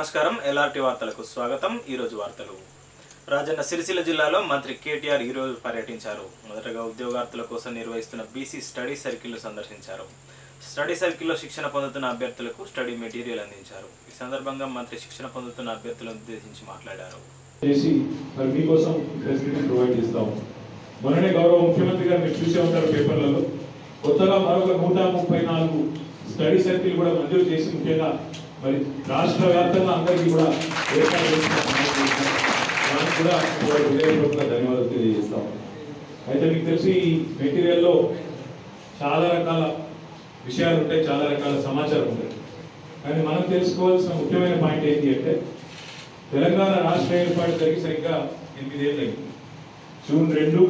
నమస్కారం. ఎల్ఆర్టీ వార్తలకు స్వాగతం. ఈరోజు వార్తలు. రాజన్న సిరిసిల్ల జిల్లాలో మంత్రి కేటీఆర్ ఈరోజు పర్యటించారు. మొదటగా ఉద్యోగార్థుల కోసం నిర్వహిస్తున్న బీసీ స్టడీ సర్కిల్ సందర్శించారు. స్టడీ సర్కిల్లో శిక్షణ పొందుతున్న అభ్యర్థులకు స్టడీ మెటీరియల్ అందించారు. ఈ సందర్భంగా మంత్రి శిక్షణ పొందుతున్న అభ్యర్థులను ఉద్దేశించి మాట్లాడారు. చేసి మరి మీకోసం ఫెసిలిటీ ప్రొవైడ్ చేస్తాము మొన్ననే గౌరవ ముఖ్యమంత్రి గారు మీరు చూసే ఉంటారు పేపర్లలో. కొత్తగా మరొక నూట ముప్పై నాలుగు స్టడీ సర్కిల్ కూడా మంజూరు చేసి ముఖ్యంగా మరి రాష్ట్ర వ్యాప్తంగా అందరికీ కూడా ఏర్పాటు చేసిన దానికి కూడా వారి హృదయపూర్వక ధన్యవాదాలు తెలియజేస్తాం. అయితే మీకు తెలిసి ఈ మెటీరియల్లో చాలా రకాల విషయాలు ఉంటాయి చాలా రకాల సమాచారం ఉంటాయి. కానీ మనం తెలుసుకోవాల్సిన ముఖ్యమైన పాయింట్ ఏంటి అంటే తెలంగాణ రాష్ట్ర ఏర్పాటు జరిగి సరిగ్గా ఎనిమిదేళ్ళు అయింది జూన్ రెండు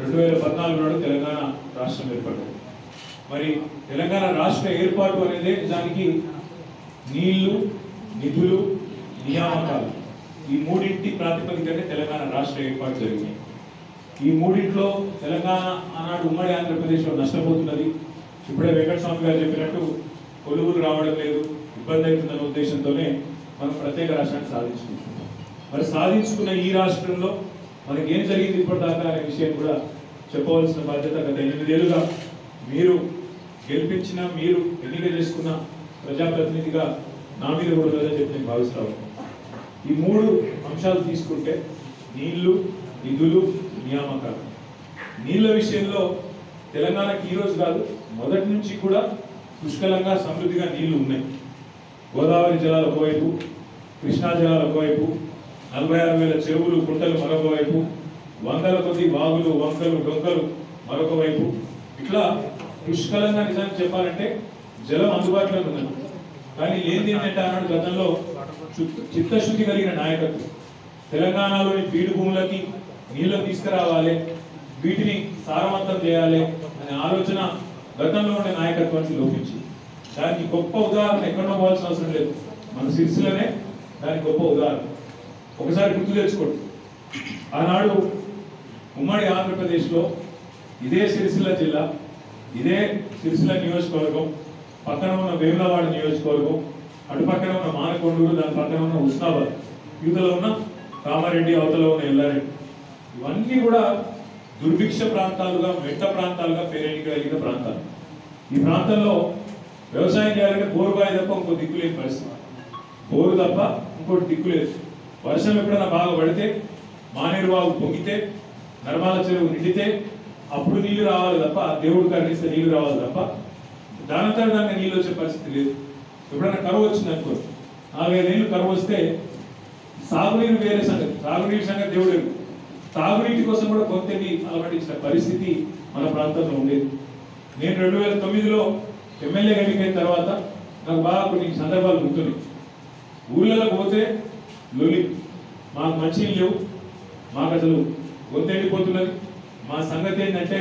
రెండు వేల పద్నాలుగు నాడు తెలంగాణ రాష్ట్రం ఏర్పడింది. మరి తెలంగాణ రాష్ట్ర ఏర్పాటు అనేది నిజానికి నీళ్ళు నిధులు నియామకాలు. ఈ మూడింటి ప్రాతిపదికనే తెలంగాణ రాష్ట్ర ఏర్పాటు జరిగింది. ఈ మూడింట్లో తెలంగాణ ఆనాడు ఉమ్మడి ఆంధ్రప్రదేశ్లో నష్టపోతున్నది. ఇప్పుడే వెంకటస్వామి గారు చెప్పినట్టు కొలువులు రావడం లేదు ఇబ్బంది అవుతుందన్న ఉద్దేశంతోనే మనం ప్రత్యేక రాష్ట్రాన్ని సాధించుకుంటున్నాం. మరి సాధించుకున్న ఈ రాష్ట్రంలో మనకి ఏం జరిగింది ఇప్పటిదాకా అనే విషయం కూడా చెప్పవలసిన బాధ్యత గత ఎనిమిదేళ్ళుగా మీరు గెలిపించిన మీరు ఎన్నిక చేసుకున్న ప్రజాప్రతినిధిగా నా మీద కూడా లేదని చెప్పి నేను భావిస్తాను ఈ మూడు అంశాలు తీసుకుంటే నీళ్ళు నిధులు నియామకాలు. నీళ్ళ విషయంలో తెలంగాణకి ఈరోజు కాదు మొదటి నుంచి కూడా పుష్కలంగా సమృద్ధిగా నీళ్ళు ఉన్నాయి. గోదావరి జలాలు ఒకవైపు కృష్ణా జలాలు ఒకవైపు నలభై ఆరు వేల చెరువులు కుంటలు మరొక వైపు వందల కొద్ది వాగులు వంకలు డొంకలు మరొక వైపు. ఇట్లా పుష్కలంగా నిజానికి చెప్పాలంటే జలం అందుబాటులో ఉన్నది. కానీ ఏంది ఏంటంటే అన్నాడు గతంలో చిత్తశుద్ధి కలిగిన నాయకత్వం. తెలంగాణలోని బీడు భూములకి నీళ్ళు తీసుకురావాలి వీటిని సారవంతం చేయాలి అనే ఆలోచన గతంలో ఉండే నాయకత్వానికి లోపించింది. దానికి గొప్ప ఉదాహరణ ఎక్కడో పోవాల్సిన అవసరం లేదు. మన సిరిసిల్లనే దానికి గొప్ప ఉదాహరణ. ఒకసారి గుర్తు తెచ్చుకోండి. ఆనాడు ఉమ్మడి ఆంధ్రప్రదేశ్లో ఇదే సిరిసిల్ల జిల్లా ఇదే సిరిసిల్ల నియోజకవర్గం పక్కన ఉన్న వేములవాడ నియోజకవర్గం అటు పక్కన ఉన్న మానకొండూరు దాని పక్కన ఉన్న హుస్నాబాద్ యువతలో ఉన్న కామారెడ్డి అవతలో ఉన్న ఎల్లారెడ్డి. ఇవన్నీ కూడా దుర్భిక్ష ప్రాంతాలుగా మెట్ట ప్రాంతాలుగా పేరెన్నికగలిగిన ప్రాంతాలు. ఈ ప్రాంతంలో వ్యవసాయం చేయాలంటే బోరుబాయి తప్ప ఇంకో దిక్కు లేని పరిస్థితి. బోరు తప్ప ఇంకోటి దిక్కు లేదు. వర్షం ఎప్పుడైనా బాగా పడితే మానేరు బాగు పొంగితే నర్మాల చెరువు నిండితే అప్పుడు నీళ్ళు రావాలి తప్ప దేవుడు కరణిస్తే నీళ్ళు రావాలి తప్ప దానితో దానికి నీళ్ళు వచ్చే పరిస్థితి లేదు. ఎప్పుడైనా కరువు వచ్చిందనుకో అనుకో నాలుగైదు కరువు వస్తే సాగునీరు వేరే సంగతి. సాగునీరు సంగతి దేవుడు తాగునీటి కోసం కూడా కొంతని అలవడించిన పరిస్థితి మన ప్రాంతంలో ఉండేది. నేను రెండు వేల తొమ్మిదిలో ఎమ్మెల్యే ఎన్నికైన తర్వాత నాకు బాగా కొన్ని సందర్భాలు గుర్తున్నాయి. ఊళ్ళలో పోతే లొలి మాకు మంచి లేవు. మాకు అసలు గొంతెండిపోతున్నది మా సంగతి ఏంటంటే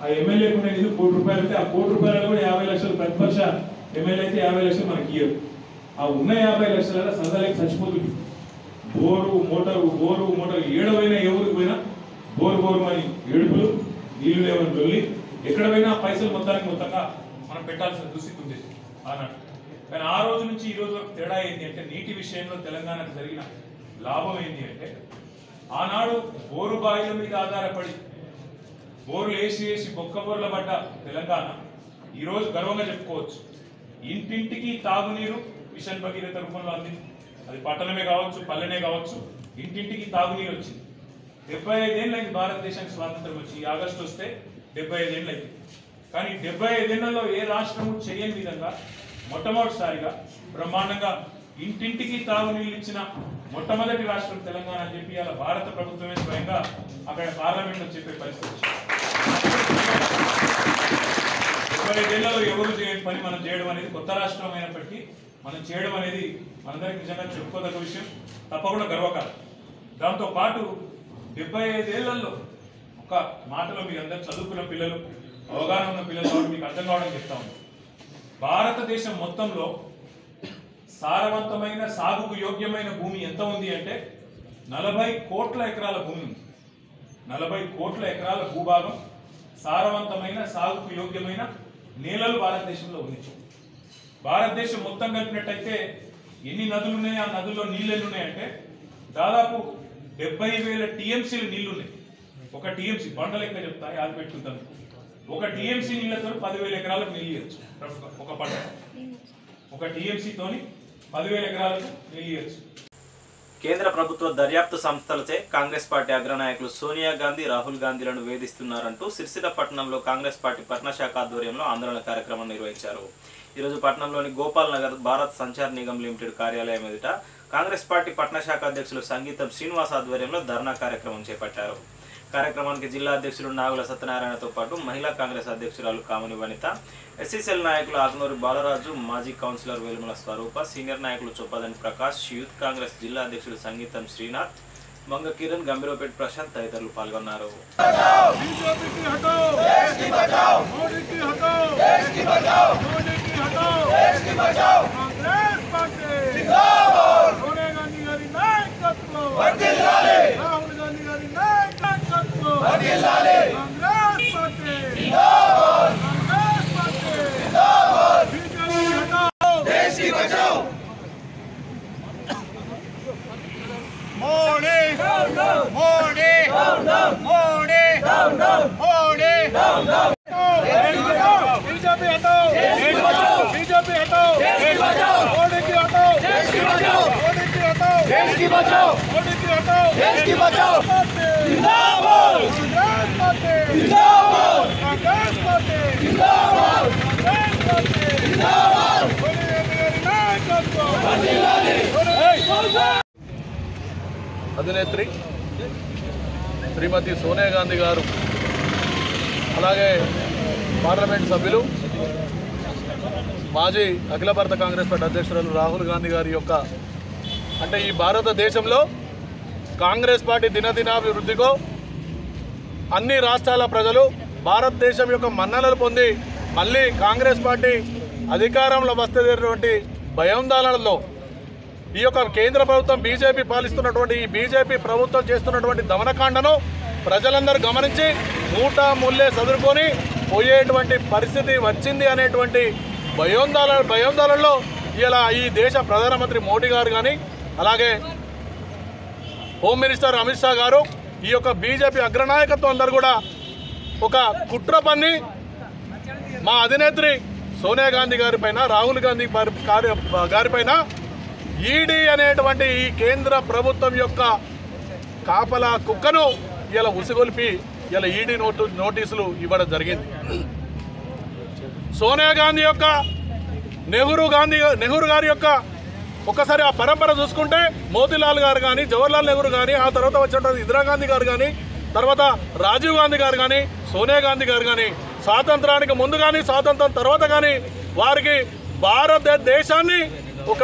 ఆ ఎమ్మెల్యే కూడా నిధులు కోటి రూపాయలు అయితే ఆ కోటి రూపాయలు కూడా యాభై లక్షలు ప్రతిపక్ష ఎమ్మెల్యే అయితే యాభై లక్షలు మనకి ఇయ్యరు. ఆ ఉన్న యాభై లక్షల సరదాలకి చచ్చిపోతుంది బోరు మోటారు బోరు మోటారు ఏడవైనా ఎవరికి పోయినా బోరు బోరు అని ఏడుపులు నీళ్ళు లేవని వెళ్ళి ఎక్కడ పోయినా పైసలు మొత్తానికి మొత్తంగా మనం పెట్టాల్సిన దుస్థితి ఉంది ఆనాడు. కానీ ఆ రోజు నుంచి ఈ రోజు వరకు తేడా ఏంటి అంటే నీటి విషయంలో తెలంగాణకు జరిగిన లాభం ఏంటి అంటే ఆనాడు బోరు బావిల మీద ఆధారపడి బోర్లు వేసి వేసి బొక్క బోర్ల పడ్డ తెలంగాణ. ఈరోజు గర్వంగా చెప్పుకోవచ్చు. ఇంటింటికి తాగునీరు మిషన్ భగీరథ రూపంలో అందింది. అది పట్టణమే కావచ్చు పల్లెనే కావచ్చు ఇంటింటికి తాగునీరు వచ్చింది. డెబ్బై ఐదేళ్ళు అయింది భారతదేశానికి స్వాతంత్రం వచ్చి ఈ ఆగస్టు వస్తే డెబ్బై ఐదేళ్ళు అయింది. కానీ డెబ్బై ఐదేళ్ళలో ఏ రాష్ట్రము చేయని విధంగా మొట్టమొదటిసారిగా బ్రహ్మాండంగా ఇంటింటికి తాగునీళ్ళు ఇచ్చిన మొట్టమొదటి రాష్ట్రం తెలంగాణ అని చెప్పి అలా భారత ప్రభుత్వమే స్వయంగా అక్కడ పార్లమెంట్లో చెప్పే పరిస్థితి వచ్చింది. డెబ్బై ఐదేళ్ళలో ఎవరు చేయని పని మనం చేయడం అనేది కొత్త రాష్ట్రం అయినప్పటికీ మనం చేయడం అనేది మనందరికీ నిజంగా చెప్పుకోదగ్గ విషయం. తప్పకుండా గర్వకారం దాంతో పాటు డెబ్బై ఐదేళ్ళలో ఒక మాటలో మీరు అందరూ చదువుకున్న పిల్లలు అవగాహన ఉన్న పిల్లలు కాబట్టి మీకు అర్థం కావడం చెప్తా భారతదేశం మొత్తంలో సారవంతమైన సాగుకు యోగ్యమైన భూమి ఎంత ఉంది అంటే నలభై కోట్ల ఎకరాల భూమి ఉంది. నలభై కోట్ల ఎకరాల భూభాగం సారవంతమైన సాగుకు యోగ్యమైన నీళ్ళలు భారతదేశంలో ఉన్నాయి. భారతదేశం మొత్తం కలిపినట్టయితే ఎన్ని నదులు ఉన్నాయి ఆ నదుల్లో నీళ్ళు ఎన్ని ఉన్నాయంటే దాదాపు డెబ్బై వేల టీఎంసీలు నీళ్ళు ఉన్నాయి ఒక టీఎంసీ బండ లెక్క చెప్తా యాది పెట్టుకుంటాను ఒక టీఎంసీ నీళ్ళతో పదివేల ఎకరాలకు నీళ్ళు ఇవ్వచ్చు. రఫ్గా ఒక పంట ఒక టీఎంసీతోని పదివేల ఎకరాలకు నీళ్ళు ఇవ్వచ్చు. కేంద్ర ప్రభుత్వ దర్యాప్తు సంస్థలచే కాంగ్రెస్ పార్టీ అగ్రనాయకులు సోనియా గాంధీ రాహుల్ గాంధీలను వేధిస్తున్నారంటూ సిరిసిల్ల పట్టణంలో కాంగ్రెస్ పార్టీ పట్టణశాఖ ఆధ్వర్యంలో ఆందోళన కార్యక్రమం నిర్వహించారు. ఈరోజు పట్టణంలోని గోపాల్ నగర్ భారత్ సంచార్ నిగమ్ లిమిటెడ్ కార్యాలయం ఎదుట కాంగ్రెస్ పార్టీ పట్టణశాఖ అధ్యక్షులు సంగీతం శ్రీనివాస్ ఆధ్వర్యంలో ధర్నా కార్యక్రమం చేపట్టారు. కార్యక్రమానికి జిల్లా అధ్యక్షులు నాగుల సత్యనారాయణతో పాటు మహిళా కాంగ్రెస్ అధ్యక్షురాలు కామని వనిత ఎస్సీసీఎల్ నాయకులు ఆగ్నూరి బాలరాజు మాజీ కౌన్సిలర్ వేలుమల స్వరూప సీనియర్ నాయకులు చొప్పదని ప్రకాష్ యూత్ కాంగ్రెస్ జిల్లా అధ్యక్షుడు సంగీతం శ్రీనాథ్ మంగ కిరణ్ గంభీరపేట ప్రశాంత్ తదితరులు పాల్గొన్నారు. వర్దిల్లాలి बीजेपी हटाओ अंग्रेज बातें जिंदाबाद अंग्रेज बातें जिंदाबाद बीजेपी हटाओ देश की हटो देश देश की बचाओ मोदी की हटाओ देश की बचाओ जिंदाबाद कांग्रेस पार्टी जिंदाबाद कांग्रेस पार्टी जिंदाबाद कांग्रेस पार्टी जिंदाबाद मोदी गांधी नायकत्व అధినేత్రి శ్రీమతి సోనియా గాంధీ గారు అలాగే పార్లమెంట్ సభ్యులు మాజీ అఖిల భారత కాంగ్రెస్ పార్టీ అధ్యక్షురాలు రాహుల్ గాంధీ గారి యొక్క అంటే ఈ భారతదేశంలో కాంగ్రెస్ పార్టీ దినదినాభివృద్ధికో అన్ని రాష్ట్రాల ప్రజలు భారతదేశం యొక్క మన్ననలు పొంది మళ్ళీ కాంగ్రెస్ పార్టీ అధికారంలో వస్తున్నటువంటి భయాందోళనలో ఈ యొక్క కేంద్ర ప్రభుత్వం బీజేపీ పాలిస్తున్నటువంటి ఈ బీజేపీ ప్రభుత్వం చేస్తున్నటువంటి దమనకాండను ప్రజలందరూ గమనించి మూట ముల్లే చదువుకొని పోయేటువంటి పరిస్థితి వచ్చింది అనేటువంటి భయోందాల భయోందోళనలో ఇలా ఈ దేశ ప్రధానమంత్రి మోడీ గారు కానీ అలాగే హోమ్ మినిస్టర్ అమిత్ షా గారు ఈ యొక్క బీజేపీ అగ్రనాయకత్వం అందరూ కూడా ఒక కుట్ర పన్ని మా అధినేత్రి సోనియా గాంధీ గారి పైన రాహుల్ గాంధీ గారి గారి పైన ఈడీ అనేటువంటి ఈ కేంద్ర ప్రభుత్వం యొక్క కాపలా కుక్కను ఇలా ఉసిగొల్పి ఇలా ఈడీ నోటు నోటీసులు ఇవ్వడం జరిగింది. సోనియా గాంధీ యొక్క నెహ్రూ గాంధీ నెహ్రూ గారి యొక్క ఒకసారి ఆ పరంపర చూసుకుంటే మోతీలాల్ గారు కానీ జవహర్లాల్ నెహ్రూ కానీ ఆ తర్వాత వచ్చినటువంటి ఇందిరాగాంధీ గారు కానీ తర్వాత రాజీవ్ గాంధీ గారు కానీ సోనియా గాంధీ గారు కానీ స్వాతంత్రానికి ముందు కానీ స్వాతంత్రం తర్వాత కానీ వారికి భారతదేశాన్ని ఒక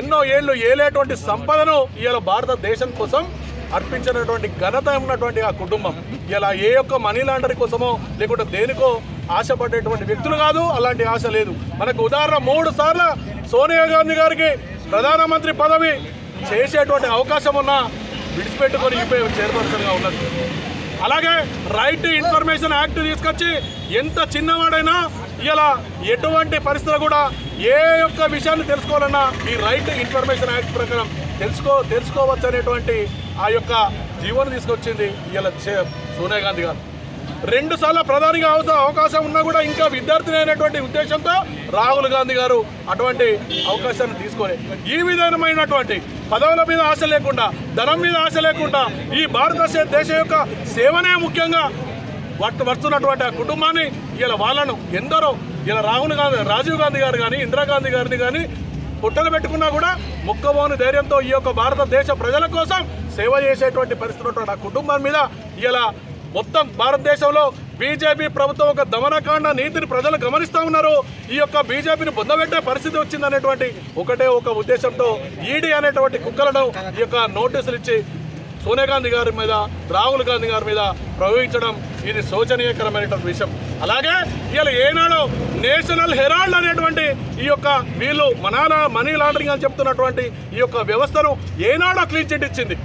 ఎన్నో ఏళ్ళు ఏలేటువంటి సంపదను ఇవాళ భారతదేశం కోసం అర్పించినటువంటి ఘనత ఉన్నటువంటి ఆ కుటుంబం. ఇలా ఏ యొక్క మనీ లాండరీ కోసమో లేకుంటే దేనికో ఆశపడేటువంటి వ్యక్తులు కాదు అలాంటి ఆశ లేదు. మనకు ఉదాహరణ మూడు సార్లు సోనియా గాంధీ గారికి ప్రధానమంత్రి పదవి చేసేటువంటి అవకాశం ఉన్నా విడిచిపెట్టుకొని చైర్పర్సన్గా ఉన్నది. అలాగే రైట్ టు ఇన్ఫర్మేషన్ యాక్ట్ తీసుకొచ్చి ఎంత చిన్నవాడైనా ఇలా ఎటువంటి పరిస్థితులు కూడా ఏ యొక్క విషయాన్ని తెలుసుకోవాలన్నా ఈ రైట్ ఇన్ఫర్మేషన్ యాక్ట్ ప్రకారం తెలుసుకో తెలుసుకోవచ్చు అనేటువంటి ఆ యొక్క జీవోని తీసుకొచ్చింది ఇలా సోనియా గాంధీ గారు. రెండు సార్లు ప్రధానిగా అవసరం అవకాశం ఉన్నా కూడా ఇంకా విద్యార్థిని అయినటువంటి ఉద్దేశంతో రాహుల్ గాంధీ గారు అటువంటి అవకాశాన్ని తీసుకొని ఈ విధమైనటువంటి పదవుల మీద ఆశ లేకుండా ధనం మీద ఆశ లేకుండా ఈ భారతదేశ దేశం యొక్క సేవనే ముఖ్యంగా వస్తున్నటువంటి ఆ కుటుంబాన్ని ఇలా వాళ్ళను ఎందరో ఇలా రాహుల్ గాంధీ రాజీవ్ గాంధీ గారు కానీ ఇందిరాగాంధీ గారిని కానీ పుట్టలు పెట్టుకున్నా కూడా ముక్కబోని ధైర్యంతో ఈ యొక్క భారతదేశ ప్రజల కోసం సేవ చేసేటువంటి పరిస్థితి ఉన్నటువంటి ఆ కుటుంబం మీద ఇలా మొత్తం భారతదేశంలో బీజేపీ ప్రభుత్వం ఒక దమనకాండ నీతిని ప్రజలు గమనిస్తూ ఉన్నారు. ఈ యొక్క బీజేపీని బొందబెట్టే పరిస్థితి వచ్చిందనేటువంటి ఒకటే ఒక ఉద్దేశంతో ఈడీ అనేటువంటి కుక్కలను ఈ యొక్క నోటీసులు ఇచ్చి సోనియా గాంధీ గారి మీద రాహుల్ గాంధీ గారి మీద ప్రవహించడం ఇది శోచనీయకరమైనటువంటి విషయం. అలాగే ఇవాళ ఏనాడు నేషనల్ హెరాల్డ్ అనేటువంటి ఈ యొక్క వీళ్ళు మనాలా మనీ లాండరింగ్ అని చెప్తున్నటువంటి ఈ యొక్క వ్యవస్థను ఏనాడో క్లీన్ చిట్ ఇచ్చింది.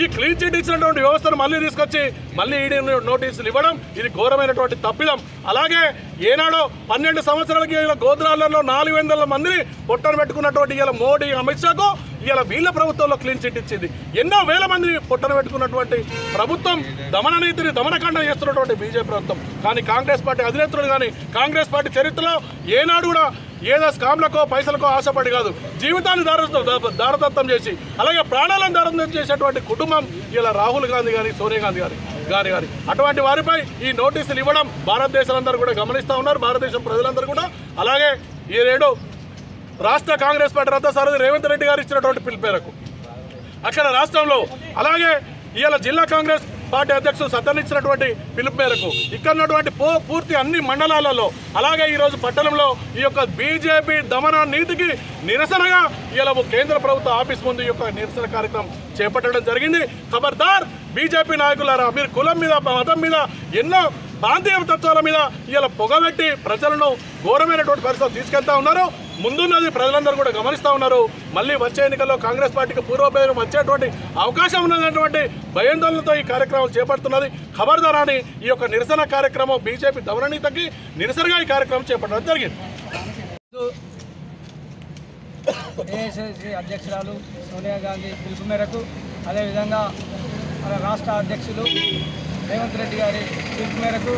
ఈ క్లీన్ చిట్ ఇచ్చినటువంటి వ్యవస్థను మళ్ళీ తీసుకొచ్చి మళ్ళీ ఈడీ నోటీసులు ఇవ్వడం ఇది ఘోరమైనటువంటి తప్పిదం. అలాగే ఏనాడో పన్నెండు సంవత్సరాలకి ఇలా గోద్రాలలో నాలుగు వందల మందిని పొట్టను పెట్టుకున్నటువంటి ఇలా మోడీ అమిత్ షాకు ఇలా వీళ్ళ ప్రభుత్వంలో క్లీన్ చిట్ ఇచ్చింది. ఎన్నో వేల మంది పొట్టను పెట్టుకున్నటువంటి ప్రభుత్వం దమన నీతిని దమనకాండ చేస్తున్నటువంటి బీజేపీ ప్రభుత్వం. కానీ కాంగ్రెస్ పార్టీ అధినేతలు కానీ కాంగ్రెస్ పార్టీ చరిత్రలో ఏనాడు కూడా ఏదో స్కామ్లకో పైసలకో ఆశపడి కాదు. జీవితాన్ని దారదత్తం చేసి అలాగే ప్రాణాలను దారదత్తం చేసేటువంటి కుటుంబం ఇలా రాహుల్ గాంధీ గారి సోనియా గాంధీ గారి గారి గారి. అటువంటి వారిపై ఈ నోటీసులు ఇవ్వడం భారతదేశాలందరూ కూడా గమనిస్తూ ఉన్నారు. భారతదేశం ప్రజలందరూ కూడా. అలాగే ఈ రేడు రాష్ట్ర కాంగ్రెస్ పార్టీ రద్ద సారథి రేవంత్ రెడ్డి గారు ఇచ్చినటువంటి పిలుపు మేరకు. అక్కడ రాష్ట్రంలో అలాగే ఇవాళ జిల్లా కాంగ్రెస్ పార్టీ అధ్యక్షుడు సద్దనిచ్చినటువంటి పిలుపు మేరకు ఇక్కడ ఉన్నటువంటి పో పూర్తి అన్ని మండలాలలో అలాగే ఈరోజు పట్టణంలో ఈ యొక్క బీజేపీ దమన నీతికి నిరసనగా ఇలా కేంద్ర ప్రభుత్వ ఆఫీస్ ముందు ఈ యొక్క నిరసన కార్యక్రమం చేపట్టడం జరిగింది. ఖబర్దార్ బీజేపీ నాయకులారా మీరు కులం మీద మతం మీద ఎన్నో ప్రాంతీయ తత్వాల మీద ఇలా పొగబెట్టి ప్రజలను ఘోరమైనటువంటి పరిస్థితులు తీసుకెళ్తా ఉన్నారు. ముందున్నది ప్రజలందరూ కూడా గమనిస్తూ ఉన్నారు. మళ్ళీ వచ్చే ఎన్నికల్లో కాంగ్రెస్ పార్టీకి పూర్వభయం వచ్చేటువంటి అవకాశం ఉన్నటువంటి భయాందోళనతో ఈ కార్యక్రమం చేపడుతున్నది. ఖబర్దారాని ఈ యొక్క నిరసన కార్యక్రమం బీజేపీ దమననీతకి నిరసనగా ఈ కార్యక్రమం చేపట్టడం జరిగింది. ఏఐసిసి అధ్యక్షురాలు సోనియా గాంధీ పిలుపు మేరకు అదేవిధంగా మన రాష్ట్ర అధ్యక్షులు రేవంత్ రెడ్డి గారి పిలుపు మేరకు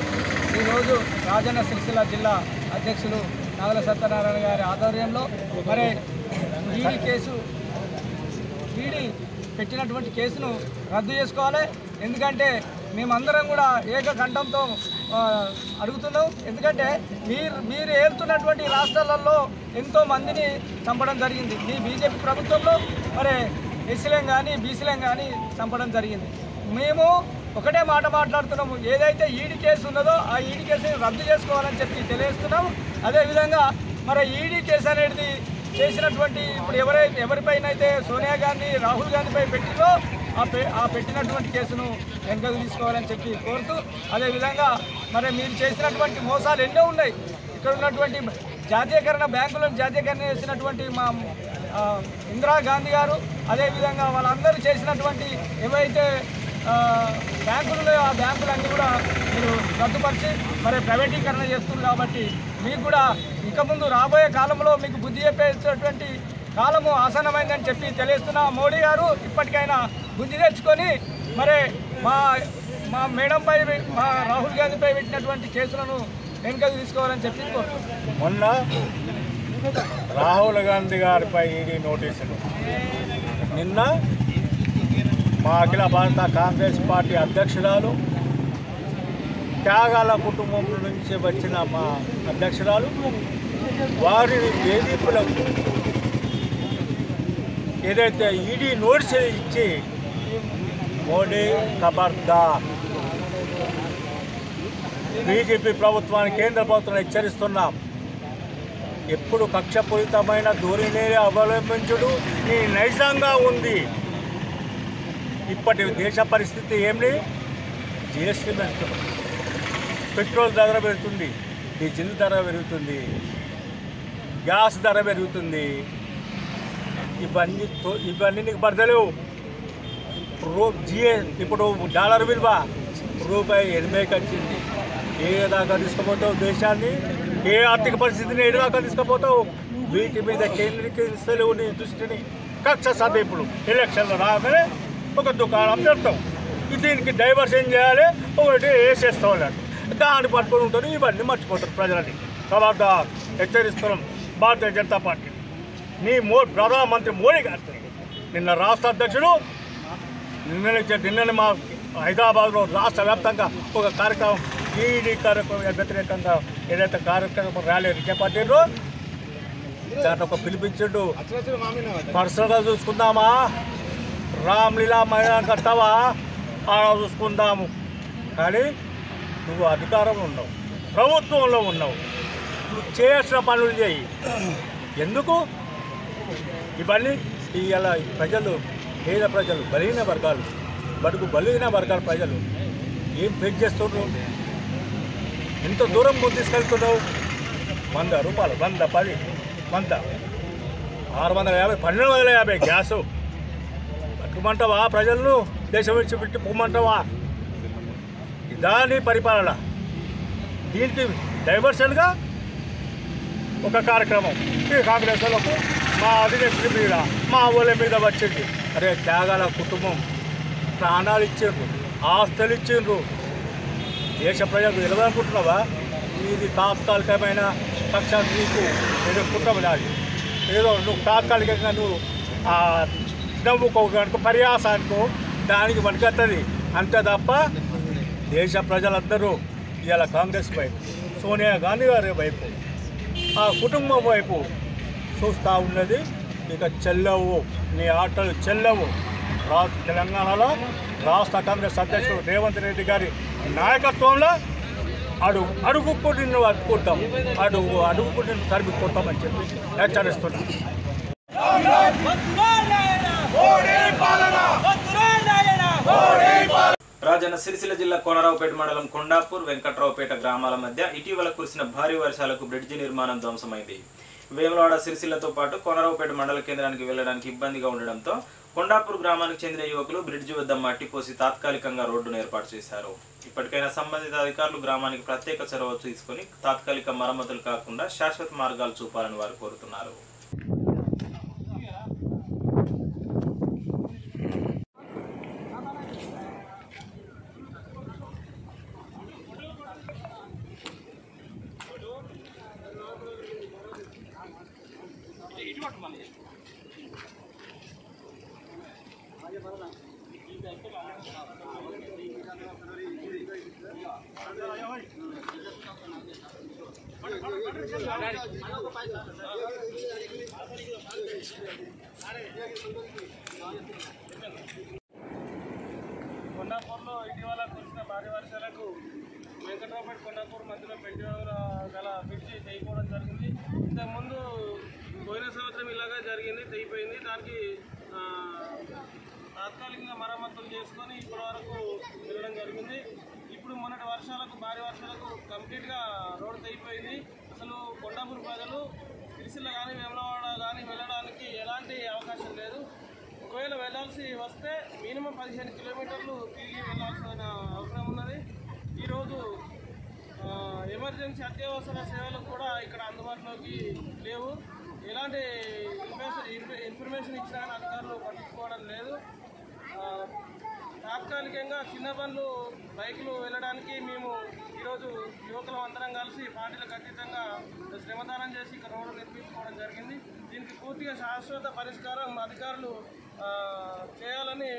ఈరోజు రాజన్న సిరిసిల్ల జిల్లా అధ్యక్షులు నాగల సత్యనారాయణ గారి ఆధ్వర్యంలో మరి ఈడీ కేసు ఈడీ పెట్టినటువంటి కేసును రద్దు చేసుకోవాలి. ఎందుకంటే మేమందరం కూడా ఏకకంఠంతో అడుగుతున్నాం. ఎందుకంటే మీరు మీరు ఏలుతున్నటువంటి రాష్ట్రాలలో ఎంతో మందిని చంపడం జరిగింది. మీ బీజేపీ ప్రభుత్వంలో మరి ఎస్సీలం కానీ బీసీలం కానీ చంపడం జరిగింది. మేము ఒకటే మాట మాట్లాడుతున్నాము. ఏదైతే ఈడీ కేసు ఉన్నదో ఆ ఈడీ కేసుని రద్దు చేసుకోవాలని చెప్పి తెలియజేస్తున్నాము అదేవిధంగా మరి ఈడీ కేసు అనేది చేసినటువంటి ఇప్పుడు ఎవరై ఎవరిపైన అయితే సోనియా గాంధీ రాహుల్ గాంధీపై పెట్టిందో ఆ పె ఆ పెట్టినటువంటి కేసును వెనకకు తీసుకోవాలని చెప్పి కోరుతూ అదేవిధంగా మరి మీరు చేసినటువంటి మోసాలు ఎన్నో ఉన్నాయి. ఇక్కడ ఉన్నటువంటి జాతీయకరణ బ్యాంకులను జాతీయకరణ చేసినటువంటి మా ఇందిరాగాంధీ ఇందిరా గాంధీ గారు అదేవిధంగా వాళ్ళందరూ చేసినటువంటి ఏవైతే బ్యాంకులు ఆ బ్యాంకులన్నీ కూడా మీరు రద్దుపరిచి మరి ప్రైవేటీకరణ చేస్తున్నారు కాబట్టి మీకు కూడా ఇక ముందు రాబోయే కాలంలో మీకు బుద్ధి చెప్పేటటువంటి కాలము ఆసన్నమైందని చెప్పి తెలియస్తున్న మోడీ గారు. ఇప్పటికైనా గుంజి తెచ్చుకొని మరి మా మా మేడంపై మా రాహుల్ గాంధీపై పెట్టినటువంటి కేసులను వెనుకకు తీసుకోవాలని చెప్పి మొన్న రాహుల్ గాంధీ గారిపై ఈడీ నోటీసులు. నిన్న మా అఖిల భారత కాంగ్రెస్ పార్టీ అధ్యక్షురాలు త్యాగాల కుటుంబం నుంచి వచ్చిన మా అధ్యక్షురాలు వారిని వేధింపులకు ఏదైతే ఈడీ నోటీసులు ఇచ్చి మోడీ ఖబర్దార్ బీజేపీ ప్రభుత్వాన్ని కేంద్ర ప్రభుత్వాన్ని హెచ్చరిస్తున్నాం. ఎప్పుడు కక్షపూరితమైన ధోరణి అవలంబించుడు నీ నైజంగా ఉంది. ఇప్పటి దేశ పరిస్థితి ఏమి జిఎస్టీ పెడుతుంది పెట్రోల్ ధర పెరుగుతుంది డీజిల్ ధర పెరుగుతుంది గ్యాస్ ధర పెరుగుతుంది. ఇవన్నీ ఇవన్నీ నీకు పడతలేవు రూ జిఏ ఇప్పుడు డాలర్ విలువ రూపాయి ఎనభైకి వచ్చింది ఏ దాకా తీసుకుపోతావు దేశాన్ని? ఏ ఆర్థిక పరిస్థితిని ఏ దాకా తీసుకుపోతావు? వీటి మీద కేంద్రీకరిస్తలేవు నీ దృష్టిని. కక్ష సాధింపులు. ఎలక్షన్లు రాగానే ఒక దుకాణం పెడతాం. దీనికి డైవర్షన్ చేయాలి? ఒకటి వేసేస్తాం. అన్నట్టు దాన్ని పట్టుకొని ఉంటారు. ఇవన్నీ మర్చిపోతారు ప్రజలని. తర్వాత హెచ్చరిస్తున్నాం భారతీయ జనతా పార్టీ నీ మో ప్రధానమంత్రి మోడీ గారిని. నిన్న రాష్ట్ర అధ్యక్షుడు నిన్ననే నిన్ననే మా హైదరాబాద్లో రాష్ట్ర వ్యాప్తంగా ఒక కార్యక్రమం ఈడీ కార్యక్రమం వ్యతిరేకంగా ఏదైతే కార్యక్రమం ర్యాలీ చేపట్టిండ్రో దాంట్లో ఒక పిలిపించిండు. పర్సనల్గా చూసుకుందామా? రామ్లీలా మైదానం కట్టావా ఆడ చూసుకుందాము. కానీ నువ్వు అధికారంలో ఉన్నావు ప్రభుత్వంలో ఉన్నావు. నువ్వు చేయాల్సిన పనులు చేయి. ఎందుకు? ఇవన్నీ ఇలా ప్రజలు పేద ప్రజలు బలహీన వర్గాలు బడుగు బలహీన వర్గాల ప్రజలు ఏం ఫేస్ చేస్తున్నారు ఎంత దూరం ముందు తీసుకెళ్తున్నావు? వంద రూపాయలు వంద పది వంద. ఆరు వందల యాభై పన్నెండు వందల యాభై గ్యాసు. పొమ్మంటావా ప్రజలను? దేశం విడిచిపెట్టి పొమ్మంటావా? దాని పరిపాలన. దీనికి డైవర్షన్గా ఒక కార్యక్రమం. ఈ కాంగ్రెస్ వాళ్ళకు మా అధినేత్రి మీద మా ఊళ్ళ మీద వచ్చింది అరే త్యాగాల కుటుంబం ప్రాణాలు ఇచ్చిండ్రు ఆస్తులు ఇచ్చిండ్రు. దేశ ప్రజలకు నిలవాలనుకుంటున్నావా ఇది తాత్కాలికమైన కక్ష నీకు ఏదో కుటుంబం నాది ఏదో నువ్వు తాత్కాలికంగా నువ్వు ఆ, నవ్వుకోకనుకో పర్యాసానికో దానికి వణుకత్తది. అంతే తప్ప దేశ ప్రజలందరూ ఇవాళ కాంగ్రెస్ వైపు సోనియా గాంధీ గారి వైపు ఆ కుటుంబం వైపు చూస్తూ ఉన్నది. ఇక చెల్లవు నీ ఆటలు చెల్లవు. రా తెలంగాణలో రాష్ట్ర కాంగ్రెస్ అధ్యక్షుడు రేవంత్ రెడ్డి గారి నాయకత్వంలో అడుగు అడుగుకు నిన్ను అడ్డుకుంటాం. అడుగు అడుగుకు నిన్ను తరిమి కొట్టామని చెప్పి హెచ్చరిస్తున్నాం. రాజన్న సిరిసిల్ల జిల్లా కోనరావుపేట మండలం కొండాపూర్ వెంకట్రావుపేట గ్రామాల మధ్య ఇటీవల కురిసిన భారీ వర్షాలకు బ్రిడ్జి నిర్మాణం ధ్వంసమైంది. వేములవాడ సిరిసిల్లతో పాటు కొనరావుపేట మండల కేంద్రానికి వెళ్ళడానికి ఇబ్బందిగా ఉండడంతో కొండాపూర్ గ్రామానికి చెందిన యువకులు బ్రిడ్జి వద్ద మట్టి పోసి తాత్కాలికంగా రోడ్డును ఏర్పాటు చేశారు. ఇప్పటికైనా సంబంధిత అధికారులు గ్రామానికి ప్రత్యేక చొరవ తీసుకుని తాత్కాలిక మరమ్మతులు కాకుండా శాశ్వత మార్గాలు చూపాలని వారు కోరుతున్నారు. కొండాపూర్లో ఇటీవల కురిసిన భారీ వర్షాలకు వెంకట్రావుపేట కొండాపూర్ మధ్యలో పెట్టిన గల బ్రిడ్జి తెగిపోవడం జరిగింది. ఇంతకుముందు పోయిన సంవత్సరం ఇలాగా జరిగింది తెగిపోయింది. దానికి తాత్కాలికంగా మరమ్మతులు చేసుకొని ఇప్పటి వరకు వెళ్ళడం జరిగింది. ఇప్పుడు మొన్నటి వర్షాలకు భారీ వర్షాలకు కంప్లీట్గా రోడ్డు తెగిపోయింది. కొండాపూర్ ప్రజలు సిరిసిల్ల కానీ వేమలవాడ కానీ వెళ్ళడానికి ఎలాంటి అవకాశం లేదు. ఒకవేళ వెళ్ళాల్సి వస్తే మినిమం పదిహేను కిలోమీటర్లు తిరిగి వెళ్ళాల్సిన అవసరం ఉన్నది. ఈరోజు ఎమర్జెన్సీ అత్యవసర సేవలు కూడా ఇక్కడ అందుబాటులోకి లేవు. ఎలాంటి ఇన్ఫర్మేషన్ ఇన్ఫర్మేషన్ ఇచ్చినా కానీ అధికారులు పట్టించుకోవడం లేదు. తాత్కాలికంగా చిన్న బండ్లు బైకులు వెళ్ళడానికి మేము ఈరోజు యువకులం అందరం కలిసి పార్టీలకు అతీతంగా శ్రమదానం చేసి ఇక్కడ రోడ్డు నిర్మించుకోవడం జరిగింది. దీనికి పూర్తిగా శాశ్వత పరిష్కారం అధికారులు చేయాలని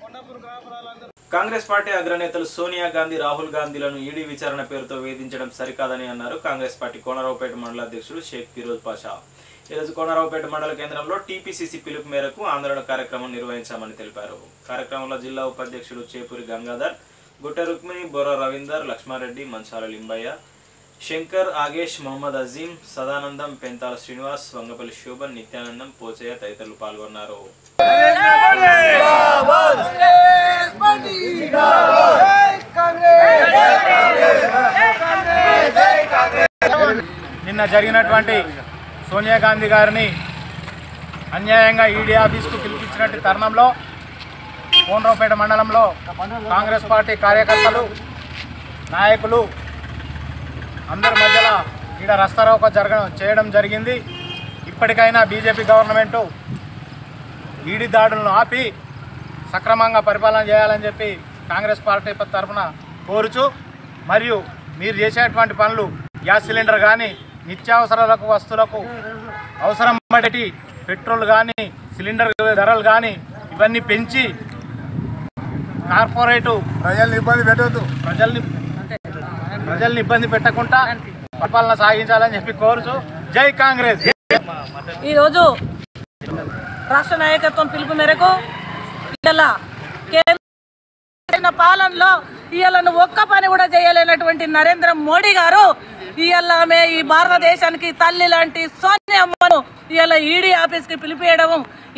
కొండపూర్ కొండాపూర్ కాంగ్రెస్ పార్టీ అగ్రనేతలు సోనియా గాంధీ రాహుల్ గాంధీలను ఈడీ విచారణ పేరుతో వేధించడం సరికాదని అన్నారు. కాంగ్రెస్ పార్టీ కోనరావుపేట మండల అధ్యక్షుడు షేక్ ఫిరోజ్ పాషా. ఈరోజు కోనరావుపేట మండల కేంద్రంలో టీపీసీసీ పిలుపు మేరకు ఆందోళన కార్యక్రమం నిర్వహించామని తెలిపారు. కార్యక్రమంలో జిల్లా ఉపాధ్యక్షుడు చేపూరి గంగాధర్ గుట్ట రుక్మిణి బొర్ర రవీందర్ లక్ష్మారెడ్డి మంచాల లింబయ్య శంకర్ ఆగేష్ మహమ్మద్ అజీం సదానందం పెంతాల శ్రీనివాస్ వంగపల్లి శోభన్ నిత్యానందం పోచయ్య తదితరులు పాల్గొన్నారు. నిన్న జరిగినటువంటి సోనియా గాంధీ గారిని అన్యాయంగా ఈడీ ఆఫీస్కు పిలిపించినట్టు తరుణంలో కోనరావుపేట మండలంలో కాంగ్రెస్ పార్టీ కార్యకర్తలు నాయకులు అందరి మధ్యలో ఈడ రస్తారోక జరగ చేయడం జరిగింది. ఇప్పటికైనా బీజేపీ గవర్నమెంటు ఈడీ దాడులను ఆపి సక్రమంగా పరిపాలన చేయాలని చెప్పి కాంగ్రెస్ పార్టీ తరఫున కోరుచు. మరియు మీరు చేసేటువంటి పనులు గ్యాస్ సిలిండర్ కానీ నిత్యావసరాలకు వస్తువులకు అవసరం పడేటి పెట్రోల్ కానీ సిలిండర్ ధరలు కానీ ఇవన్నీ పెంచి కార్పొరేటు ప్రజల్ని ఇబ్బంది పెట్టవద్దు ప్రజల్ని ప్రజల్ని ఇబ్బంది పెట్టకుండా పరిపాలన సాగించాలని చెప్పి కోరుచు. జై కాంగ్రెస్. ఈరోజు రాష్ట్ర నాయకత్వం పిలుపు మేరకు ఇలా కేంద్ర పాలనలో ఇవాళ ఒక్క పని కూడా చేయలేనటువంటి నరేంద్ర మోడీ గారు ఇవాళ ఆమె ఈ భారతదేశానికి తల్లి లాంటి సోనియమ్మను ఇవాళ ఈడీ ఆఫీస్కి పిలిపేయడం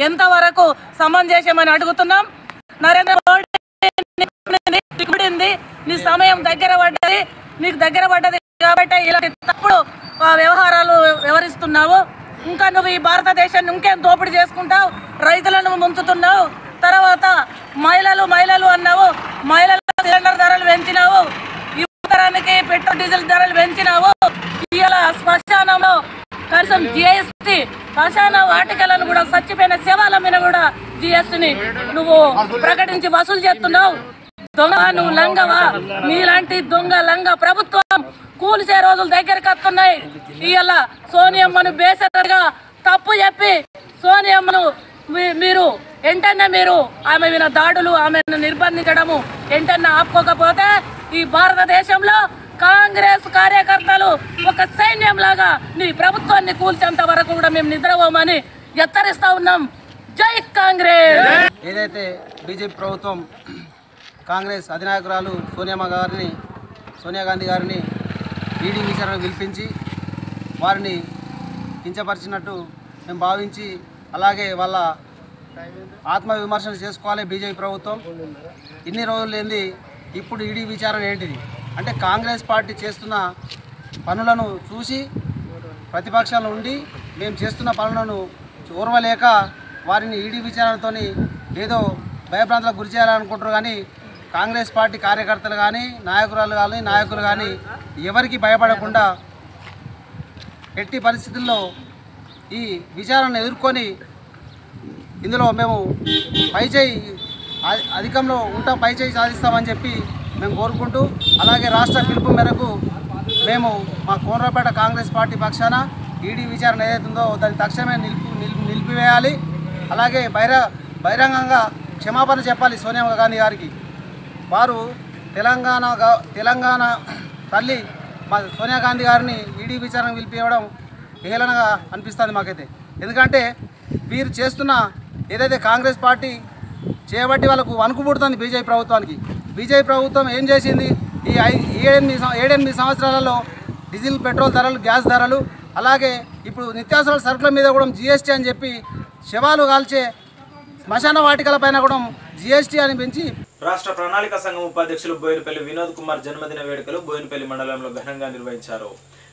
ఎంతవరకు సమంజసమని అడుగుతున్నాం. నరేంద్ర మోడీ దిగుబడింది నీ సమయం దగ్గర పడ్డది. నీకు దగ్గర పడ్డది కాబట్టి ఇలాంటి తప్పుడు వ్యవహారాలు వ్యవహరిస్తున్నావు. ఇంకా నువ్వు ఈ భారతదేశాన్ని ఇంకేం దోపిడీ చేసుకుంటావు? రైతులను ముంచుతున్నావు. తర్వాత మహిళలు మహిళలు అన్నావు. మహిళల సిలిండర్ ధరలు పెంచినావు. యువతరానికి పెట్రోల్ డీజిల్ ధరలు పెంచినావు. ఇలా శ్మశానంలో కనీసం జిఎస్టి శ్మశాన వాటికలను కూడా చచ్చిపోయిన సేవల మీద కూడా జిఎస్టిని నువ్వు ప్రకటించి వసూలు చేస్తున్నావు. దొంగ నువ్వు లంగవా? నీలాంటి దొంగ లంగ ప్రభుత్వం కూల్చే రోజులు దగ్గరికి వస్తున్నాయి. ఇవాళ సోనియమ్మను బేసరిగా తప్పు చెప్పి సోనియమ్మను మీరు ఎంటన్నా మీరు ఆమె మీద దాడులు ఆమెను నిర్బంధించడము ఎంటన్నా ఆపుకోకపోతే ఈ భారతదేశంలో కాంగ్రెస్ కార్యకర్తలు ఒక సైన్యం లాగా నీ ప్రభుత్వాన్ని కూల్చేంత వరకు కూడా మేము నిద్రపోమని హెచ్చరిస్తా ఉన్నాం. జై కాంగ్రెస్! ఏదైతే బీజేపీ ప్రభుత్వం కాంగ్రెస్ అధినాయకురాలు సోనియా గారిని సోనియా గాంధీ గారిని ఈడీ విచారణకు పిలిపించి వారిని కించపరిచినట్టు మేము భావించి అలాగే వాళ్ళ ఆత్మ విమర్శలు చేసుకోవాలి బీజేపీ ప్రభుత్వం. ఇన్ని రోజులు ఏంది? ఇప్పుడు ఈడీ విచారణ ఏంటిది? అంటే కాంగ్రెస్ పార్టీ చేస్తున్న పనులను చూసి ప్రతిపక్షాలు ఉండి మేము చేస్తున్న పనులను చూరవలేక వారిని ఈడీ విచారణతో ఏదో భయభ్రాంతులకు గురి చేయాలనుకుంటారు కానీ కాంగ్రెస్ పార్టీ కార్యకర్తలు కానీ నాయకురాలు కానీ నాయకులు కానీ ఎవరికి భయపడకుండా ఎట్టి పరిస్థితుల్లో ఈ విచారణను ఎదుర్కొని ఇందులో మేము పైచేయి అధికంలో ఉంటాం పైచేయి సాధిస్తామని చెప్పి మేము కోరుకుంటూ అలాగే రాష్ట్ర పిలుపు మేరకు మేము మా కోనరాపేట కాంగ్రెస్ పార్టీ పక్షాన ఈడీ విచారణ ఏదైతుందో దాన్ని తక్షణమే నిలిపి నిలిపి నిలిపివేయాలి. అలాగే బహిర బహిరంగంగా క్షమాపణ చెప్పాలి సోనియా గాంధీ గారికి. వారు తెలంగాణ తెలంగాణ తల్లి మా సోనియా గాంధీ గారిని ఈడీ విచారణ పిలిపివ్వడం హేళనగా అనిపిస్తుంది మాకైతే. ఎందుకంటే వీరు చేస్తున్న ఏదైతే కాంగ్రెస్ పార్టీ చేయబట్టి వాళ్ళకు వణుకు పుడుతుంది బీజేపీ ప్రభుత్వానికి. బీజేపీ ప్రభుత్వం ఏం చేసింది? ఈ ఏడెనిమిది సం- ఏడెనిమిది సంవత్సరాలలో డీజిల్ పెట్రోల్ ధరలు గ్యాస్ ధరలు అలాగే ఇప్పుడు నిత్యావసరాల సరుకుల మీద కూడా జిఎస్టీ అని చెప్పి శవాలు కాల్చే శ్మశాన వాటికల పైన కూడా జిఎస్టీ అని పెంచి రాష్ట్ర ప్రణాళిక సంఘం ఉపాధ్యక్షులు బోయినపల్లి వినోద్ కుమార్ జన్మదిన వేడుకలు బోయినపల్లి మండలంలో ఘనంగా నిర్వహించారు.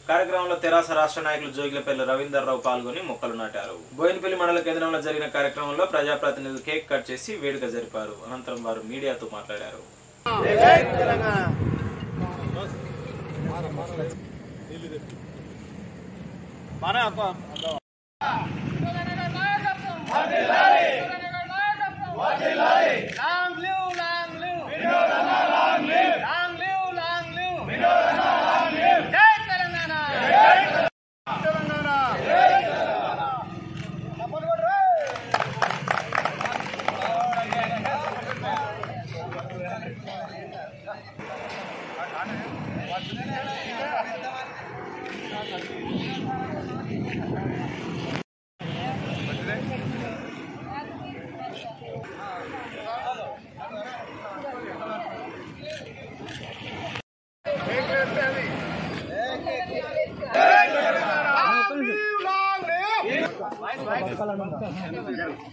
కార్యక్రమంలో తెరాస రాష్ట్ర నాయకులు జోగిలపల్లి రవీందర్ రావు పాల్గొని మొక్కలు నాటారు. బోయినపల్లి మండల కేంద్రంలో జరిగిన కార్యక్రమంలో ప్రజాప్రతినిధులు కేక్ కట్ చేసి వేడుక జరిపారు. అనంతరం వారు మీడియాతో మాట్లాడారు.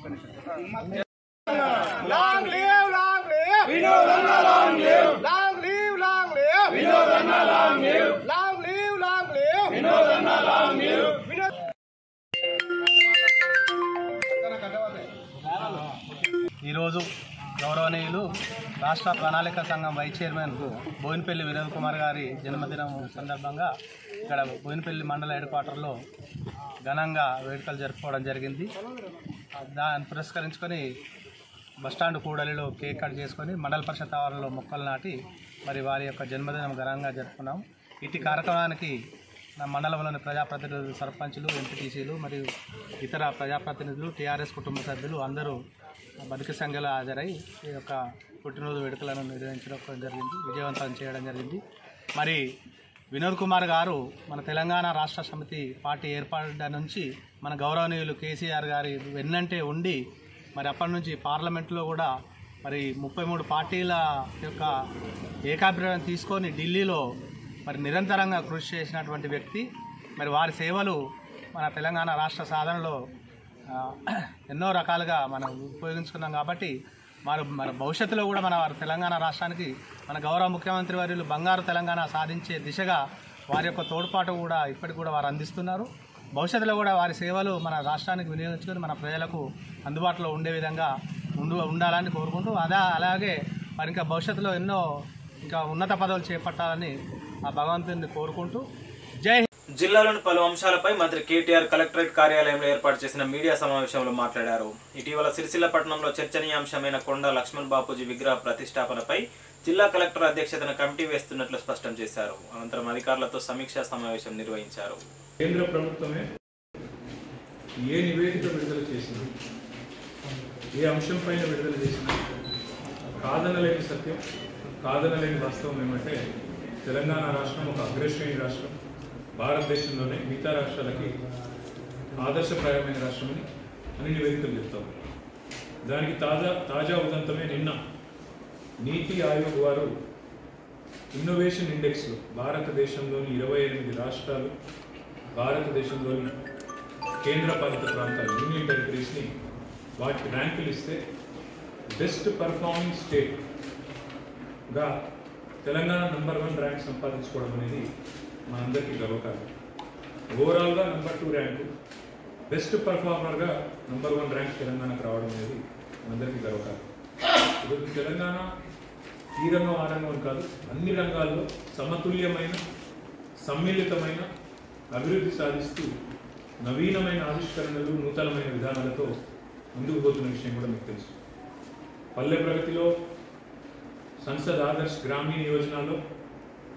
Long live, long live. Vinodana, long live. Long live, long live. Vinodana, long live. Long live, long live. Vinodana, long live. Vinod- ఈరోజు గౌరవనీయులు రాష్ట్ర ప్రణాళిక సంఘం వైస్ చైర్మన్ బోయినపల్లి వినోద్ కుమార్ గారి జన్మదినం సందర్భంగా ఇక్కడ బోయినపల్లి మండల హెడ్ క్వార్టర్లో ఘనంగా వేడుకలు జరుపుకోవడం జరిగింది దాన్ని పురస్కరించుకొని బస్టాండ్ కూడలిలో కేక్ కట్ చేసుకొని మండల పరిషత్ ఆవరణలో మొక్కలు నాటి మరి వారి యొక్క జన్మదినం ఘనంగా జరుపుకున్నాం. ఇటు కార్యక్రమానికి నా మండలంలోని ప్రజాప్రతినిధులు సర్పంచులు ఎంపీటీసీలు మరియు ఇతర ప్రజాప్రతినిధులు టీఆర్ఎస్ కుటుంబ సభ్యులు అందరూ బతుక సంఖ్యలో హాజరై ఈ యొక్క పుట్టినరోజు వేడుకలను నిర్వహించడం జరిగింది విజయవంతం చేయడం జరిగింది. మరి వినోద్ కుమార్ గారు మన తెలంగాణ రాష్ట్ర సమితి పార్టీ ఏర్పడ్డ నుంచి మన గౌరవనీయులు కేసీఆర్ గారి వెన్నంటే ఉండి మరి అప్పటి నుంచి పార్లమెంట్లో కూడా మరి ముప్పై మూడు పార్టీల యొక్క ఏకాభిప్రాయం తీసుకొని ఢిల్లీలో మరి నిరంతరంగా కృషి చేసినటువంటి వ్యక్తి. మరి వారి సేవలు మన తెలంగాణ రాష్ట్ర సాధనలో ఎన్నో రకాలుగా మనం ఉపయోగించుకున్నాం కాబట్టి వారు మన భవిష్యత్తులో కూడా మన తెలంగాణ రాష్ట్రానికి మన గౌరవ ముఖ్యమంత్రి వర్యులు బంగారు తెలంగాణ సాధించే దిశగా వారి యొక్క తోడ్పాటు కూడా ఇప్పటికి కూడా వారు అందిస్తున్నారు. భవిష్యత్తులో కూడా వారి సేవలు మన రాష్ట్రానికి వినియోగించుకొని మన ప్రజలకు అందుబాటులో ఉండే విధంగా ఉండు ఉండాలని కోరుకుంటూ అదా అలాగే మరి ఇంకా భవిష్యత్తులో ఎన్నో ఇంకా ఉన్నత పదవులు చేపట్టాలని ఆ భగవంతుని కోరుకుంటూ జిల్లాలోని పలు అంశాలపై మంత్రి కేటీఆర్ కలెక్టరేట్ కార్యాలయంలో ఏర్పాటు చేసిన మీడియా సమావేశంలో మాట్లాడారు. ఇటీవల సిరిసిల్ల పట్టణంలో చర్చనీయాంశమైన కొండ లక్ష్మణ్ బాపూజీ విగ్రహ ప్రతిష్టాపనపై జిల్లా కలెక్టర్ అధ్యక్షతన కమిటీ వేస్తున్నట్లు స్పష్టం చేశారు. అనంతరం అధికారులతో సమీక్షా సమావేశం నిర్వహించారు. కేంద్ర ప్రభుత్వమే ఏ నివేదిక విడుదల చేసింది ఏ అంశంపైన విడుదల చేసినా కాదనలేని సత్యం కాదనలేని వాస్తవం ఏమంటే తెలంగాణ రాష్ట్రం ఒక అగ్రశ్రేణి రాష్ట్రం. భారతదేశంలోనే మిగతా రాష్ట్రాలకి ఆదర్శప్రాయమైన రాష్ట్రమని అని నివేదికలు చెప్తాం. దానికి తాజా తాజా ఉదంతమే నిన్న నీతి ఆయోగ్ వారు ఇన్నోవేషన్ ఇండెక్స్లో భారతదేశంలోని ఇరవై ఎనిమిది రాష్ట్రాలు భారతదేశంలోని కేంద్రపాలిత ప్రాంతాలు యూనియన్ టెరిటరీస్ని వాటి ర్యాంకులు ఇస్తే బెస్ట్ పర్ఫార్మింగ్ స్టేట్గా తెలంగాణ నెంబర్ వన్ ర్యాంక్ సంపాదించుకోవడం అనేది మనందరికీ గర్వకారణం. ఓవరాల్గా నెంబర్ టూ ర్యాంకు బెస్ట్ పర్ఫార్మర్గా నెంబర్ వన్ ర్యాంక్ తెలంగాణకు రావడం అనేది మనందరికీ గర్వకారణం. ఇప్పుడు తెలంగాణ ఈ రంగం ఆ రంగం కాదు అన్ని రంగాల్లో సమతుల్యమైన సమ్మిళితమైన అభివృద్ధి సాధిస్తూ నవీనమైన ఆవిష్కరణలు నూతనమైన విధానాలతో ముందుకు పోతున్న విషయం కూడా మీకు తెలుసు. పల్లె ప్రగతిలో సంసద్ ఆదర్శ్ గ్రామీణ యోజనలో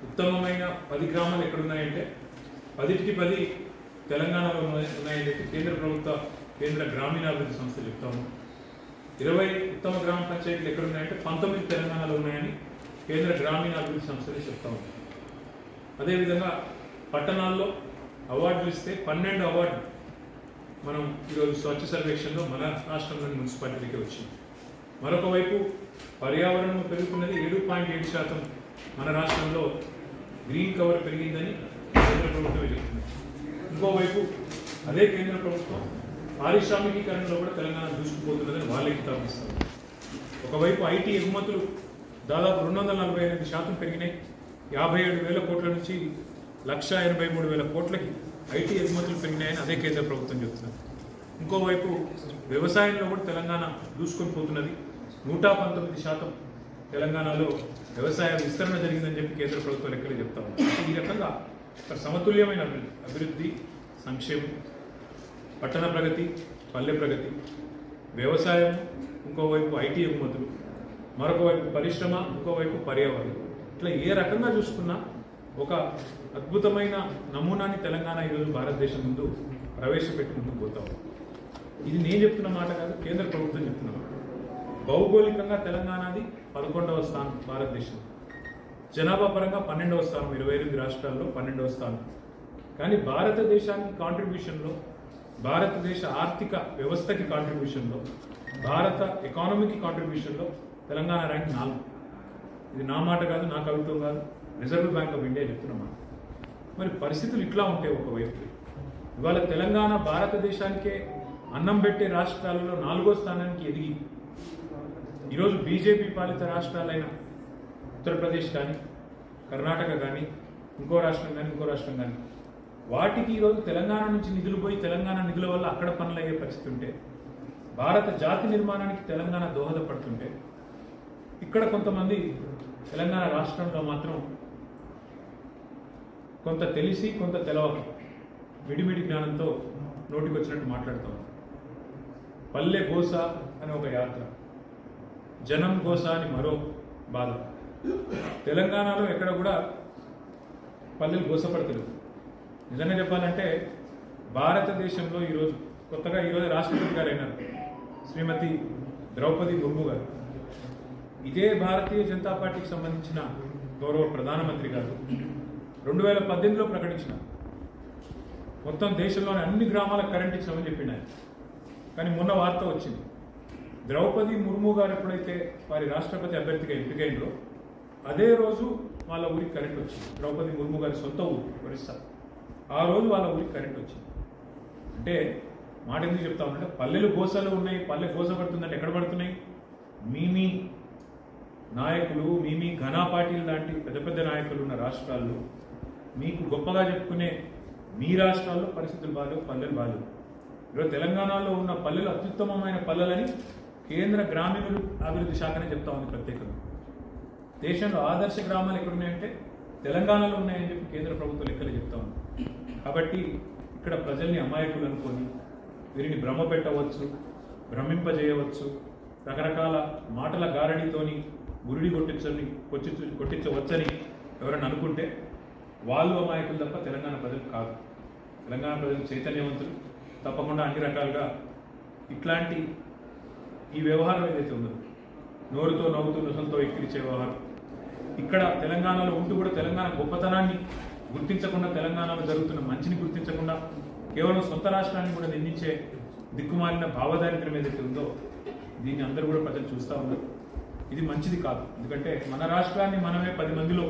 ఉత్తమమైన పది గ్రామాలు ఎక్కడున్నాయంటే పదిటికి పది తెలంగాణలో ఉన్నాయి- ఉన్నాయని కేంద్ర ప్రభుత్వ కేంద్ర గ్రామీణాభివృద్ధి సంస్థలు చెప్తాము ఇరవై ఉత్తమ గ్రామ పంచాయతీలు ఎక్కడున్నాయంటే పంతొమ్మిది తెలంగాణలో ఉన్నాయని కేంద్ర గ్రామీణాభివృద్ధి సంస్థలు చెప్తాము అదేవిధంగా పట్టణాల్లో అవార్డులు ఇస్తే పన్నెండు అవార్డు మనం ఈరోజు స్వచ్ఛ సర్వేక్షణలో మన రాష్ట్రంలోని మున్సిపాలిటీకి వచ్చింది. మరొక వైపు పర్యావరణం పెరుగుతున్నది ఏడు పాయింట్ ఏడు శాతం మన రాష్ట్రంలో గ్రీన్ కవర్ పెరిగిందని కేంద్ర ప్రభుత్వమే చెప్తుంది. ఇంకోవైపు అదే కేంద్ర ప్రభుత్వం పారిశ్రామికీకరణలో కూడా తెలంగాణ దూసుకుపోతున్నదని వాళ్ళే కితాబిస్తారు. ఒకవైపు ఐటీ ఎగుమతులు దాదాపు రెండు వందల నలభై ఎనిమిది శాతం పెరిగినాయి. యాభై ఏడు వేల కోట్ల నుంచి లక్ష ఎనభై మూడు వేల కోట్లకి ఐటీ ఎగుమతులు పెరిగినాయని అదే కేంద్ర ప్రభుత్వం చెప్తున్నది ఇంకోవైపు వ్యవసాయంలో కూడా తెలంగాణ దూసుకొని పోతున్నది. నూట పంతొమ్మిది శాతం తెలంగాణలో వ్యవసాయ విస్తరణ జరిగిందని చెప్పి కేంద్ర ప్రభుత్వం లెక్కలు చెప్తా ఈ రకంగా ఒక సమతుల్యమైన అభివృద్ధి అభివృద్ధి సంక్షేమం పట్టణ ప్రగతి పల్లె ప్రగతి వ్యవసాయం ఇంకోవైపు ఐటీ ఎగుమతులు మరొక వైపు పరిశ్రమ ఇంకోవైపు పర్యావరణం. ఇట్లా ఏ రకంగా చూసుకున్నా ఒక అద్భుతమైన నమూనాని తెలంగాణ ఈరోజు భారతదేశం ముందు ప్రవేశపెట్టి ముందుకు పోతాం ఇది నేను చెప్తున్న మాట కాదు కేంద్ర ప్రభుత్వం చెప్తున్న మాట. భౌగోళికంగా తెలంగాణది పదకొండవ స్థానం భారతదేశం. జనాభా పరంగా పన్నెండవ స్థానం ఇరవై ఎనిమిది రాష్ట్రాల్లో పన్నెండవ స్థానం. కానీ భారతదేశానికి కాంట్రిబ్యూషన్లో భారతదేశ ఆర్థిక వ్యవస్థకి కాంట్రిబ్యూషన్లో భారత ఎకానమీకి కాంట్రిబ్యూషన్లో తెలంగాణ ర్యాంక్ నాలుగు. ఇది నా మాట కాదు నా కవిత్వం కాదు రిజర్వ్ బ్యాంక్ ఆఫ్ ఇండియా చెప్తున్నమాట మరి పరిస్థితులు ఇట్లా ఉంటాయి ఒకవైపు ఇవాళ తెలంగాణ భారతదేశానికే అన్నం పెట్టే రాష్ట్రాలలో నాలుగో స్థానానికి ఎదిగి ఈరోజు బీజేపీ పాలిత రాష్ట్రాలైన ఉత్తరప్రదేశ్ కానీ కర్ణాటక కానీ ఇంకో రాష్ట్రం కానీ ఇంకో రాష్ట్రం కానీ వాటికి ఈరోజు తెలంగాణ నుంచి నిధులు పోయి తెలంగాణ నిధుల వల్ల అక్కడ పనులు అయ్యే పరిస్థితి ఉంటే భారత జాతి నిర్మాణానికి తెలంగాణ దోహదపడుతుంటే ఇక్కడ కొంతమంది తెలంగాణ రాష్ట్రంలో మాత్రం కొంత తెలిసి కొంత తెలవక విడిమిడి జ్ఞానంతో నోటికి వచ్చినట్టు మాట్లాడుతాం పల్లె గోస అనే ఒక యాత్ర. జనం గోస అని మరో బాధ. తెలంగాణలో ఎక్కడ కూడా పల్లెలు గోసపడతలేదు నిజంగా చెప్పాలంటే భారతదేశంలో ఈరోజు కొత్తగా ఈరోజు రాష్ట్రపతి గారు అయినారు. శ్రీమతి ద్రౌపది ముర్ము గారు. ఇదే భారతీయ జనతా పార్టీకి సంబంధించిన గౌరవ ప్రధానమంత్రి గారు రెండు వేల పద్దెనిమిదిలో ప్రకటించిన. మొత్తం దేశంలోని అన్ని గ్రామాలకు కరెంట్ ఇచ్చామని చెప్పిన కానీ మొన్న వార్త వచ్చింది. ద్రౌపది ముర్ము గారు ఎప్పుడైతే వారి రాష్ట్రపతి అభ్యర్థిగా ఎంపికైందో అదే రోజు వాళ్ళ ఊరికి కరెంట్ వచ్చింది. ద్రౌపది ముర్ము గారి సొంత ఊరు ఒరిస్సా. ఆ రోజు వాళ్ళ ఊరికి కరెంట్ వచ్చింది. అంటే మాట ఎందుకు చెప్తా ఉంటే పల్లెలు గోసలు ఉన్నాయి పల్లె గోస పడుతుందంటే ఎక్కడ పడుతున్నాయి? మీ నాయకులు మీ ఘనా పార్టీలు లాంటి పెద్ద పెద్ద నాయకులు ఉన్న రాష్ట్రాల్లో మీకు గొప్పగా చెప్పుకునే మీ రాష్ట్రాల్లో పరిస్థితులు బాగాలేవు పల్లెలు బాగాలేవు ఈరోజు తెలంగాణలో ఉన్న పల్లెలు అత్యుత్తమమైన పల్లెలని కేంద్ర గ్రామీణ అభివృద్ధి శాఖనే చెప్తా ఉంది ప్రత్యేకంగా. దేశంలో ఆదర్శ గ్రామాలు ఎక్కడున్నాయంటే తెలంగాణలో ఉన్నాయని చెప్పి కేంద్ర ప్రభుత్వం లెక్కలు చెప్తా ఉంది. కాబట్టి ఇక్కడ ప్రజల్ని అమాయకులు అనుకొని వీరిని భ్రమ పెట్టవచ్చు భ్రమింపజేయవచ్చు రకరకాల మాటల గారడితోని గురిడి కొట్టించని కొట్టి కొట్టించవచ్చని ఎవరైనా అనుకుంటే వాళ్ళు అమాయకులు తప్ప తెలంగాణ ప్రజలు కాదు. తెలంగాణ ప్రజలు చైతన్యవంతులు. తప్పకుండా అన్ని రకాలుగా ఇట్లాంటి ఈ వ్యవహారం ఏదైతే ఉందో నోరుతో నవ్వుతూ నుసలతో ఎక్కిరిచే వ్యవహారం. ఇక్కడ తెలంగాణలో ఉంటూ కూడా తెలంగాణ గొప్పతనాన్ని గుర్తించకుండా తెలంగాణలో జరుగుతున్న మంచిని గుర్తించకుండా కేవలం సొంత రాష్ట్రాన్ని కూడా నిందించే దిక్కుమాలిన భావదారిద్ర్యం ఏదైతే ఉందో దీన్ని అందరూ కూడా ప్రజలు చూస్తూ ఉన్నారు. ఇది మంచిది కాదు. ఎందుకంటే మన రాష్ట్రాన్ని మనమే పది మందిలో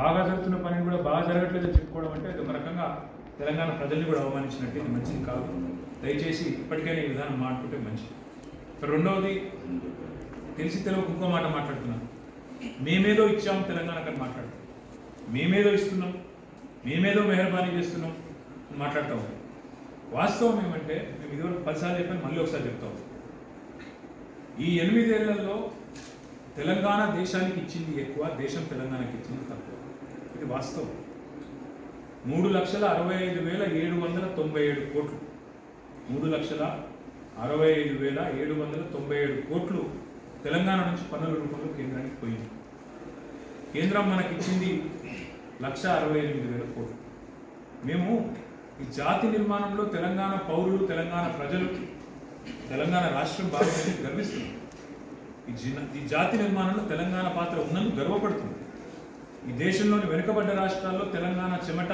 బాగా జరుగుతున్న పనిని కూడా బాగా జరగట్లేదు చెప్పుకోవడం అంటే ఒక రకంగా తెలంగాణ ప్రజల్ని కూడా అవమానించినట్టు ఇది మంచిది కాదు. దయచేసి ఇప్పటికైనా ఈ విధానం మాట్లాడుకుంటే మంచిది. రెండవది తెలిసి తెలియక ఇంకో మాట మాట్లాడుతున్నాను మేమేదో ఇచ్చాము తెలంగాణకు అని మేమేదో ఇస్తున్నాం మేమేదో మెహర్బానీ చేస్తున్నాం మాట్లాడతాం వాస్తవం ఏమంటే మేము ఇదివరకు పదిసార్లు చెప్పాను మళ్ళీ ఒకసారి చెప్తాం. ఈ ఎనిమిదేళ్ళలో తెలంగాణ దేశానికి ఇచ్చింది ఎక్కువ దేశం తెలంగాణకి ఇచ్చింది తక్కువ. ఇది వాస్తవం. మూడు లక్షల అరవై ఐదు వేల ఏడు వందల తొంభై ఏడు కోట్లు. మూడు లక్షల అరవై ఐదు వేల ఏడు వందల తొంభై ఏడు కోట్లు తెలంగాణ నుంచి పన్నుల రూపంలో కేంద్రానికి పోయింది. కేంద్రం మనకి ఇచ్చింది లక్ష అరవై ఎనిమిది వేల కోట్లు. మేము ఈ జాతి నిర్మాణంలో తెలంగాణ పౌరులు తెలంగాణ ప్రజలు తెలంగాణ రాష్ట్రం భాగమని గర్విస్తున్నాం. ఈ ఈ జాతి నిర్మాణంలో తెలంగాణ పాత్ర ఉన్నందుకు గర్వపడుతుంది ఈ దేశంలోని వెనుకబడ్డ రాష్ట్రాల్లో తెలంగాణ చెమట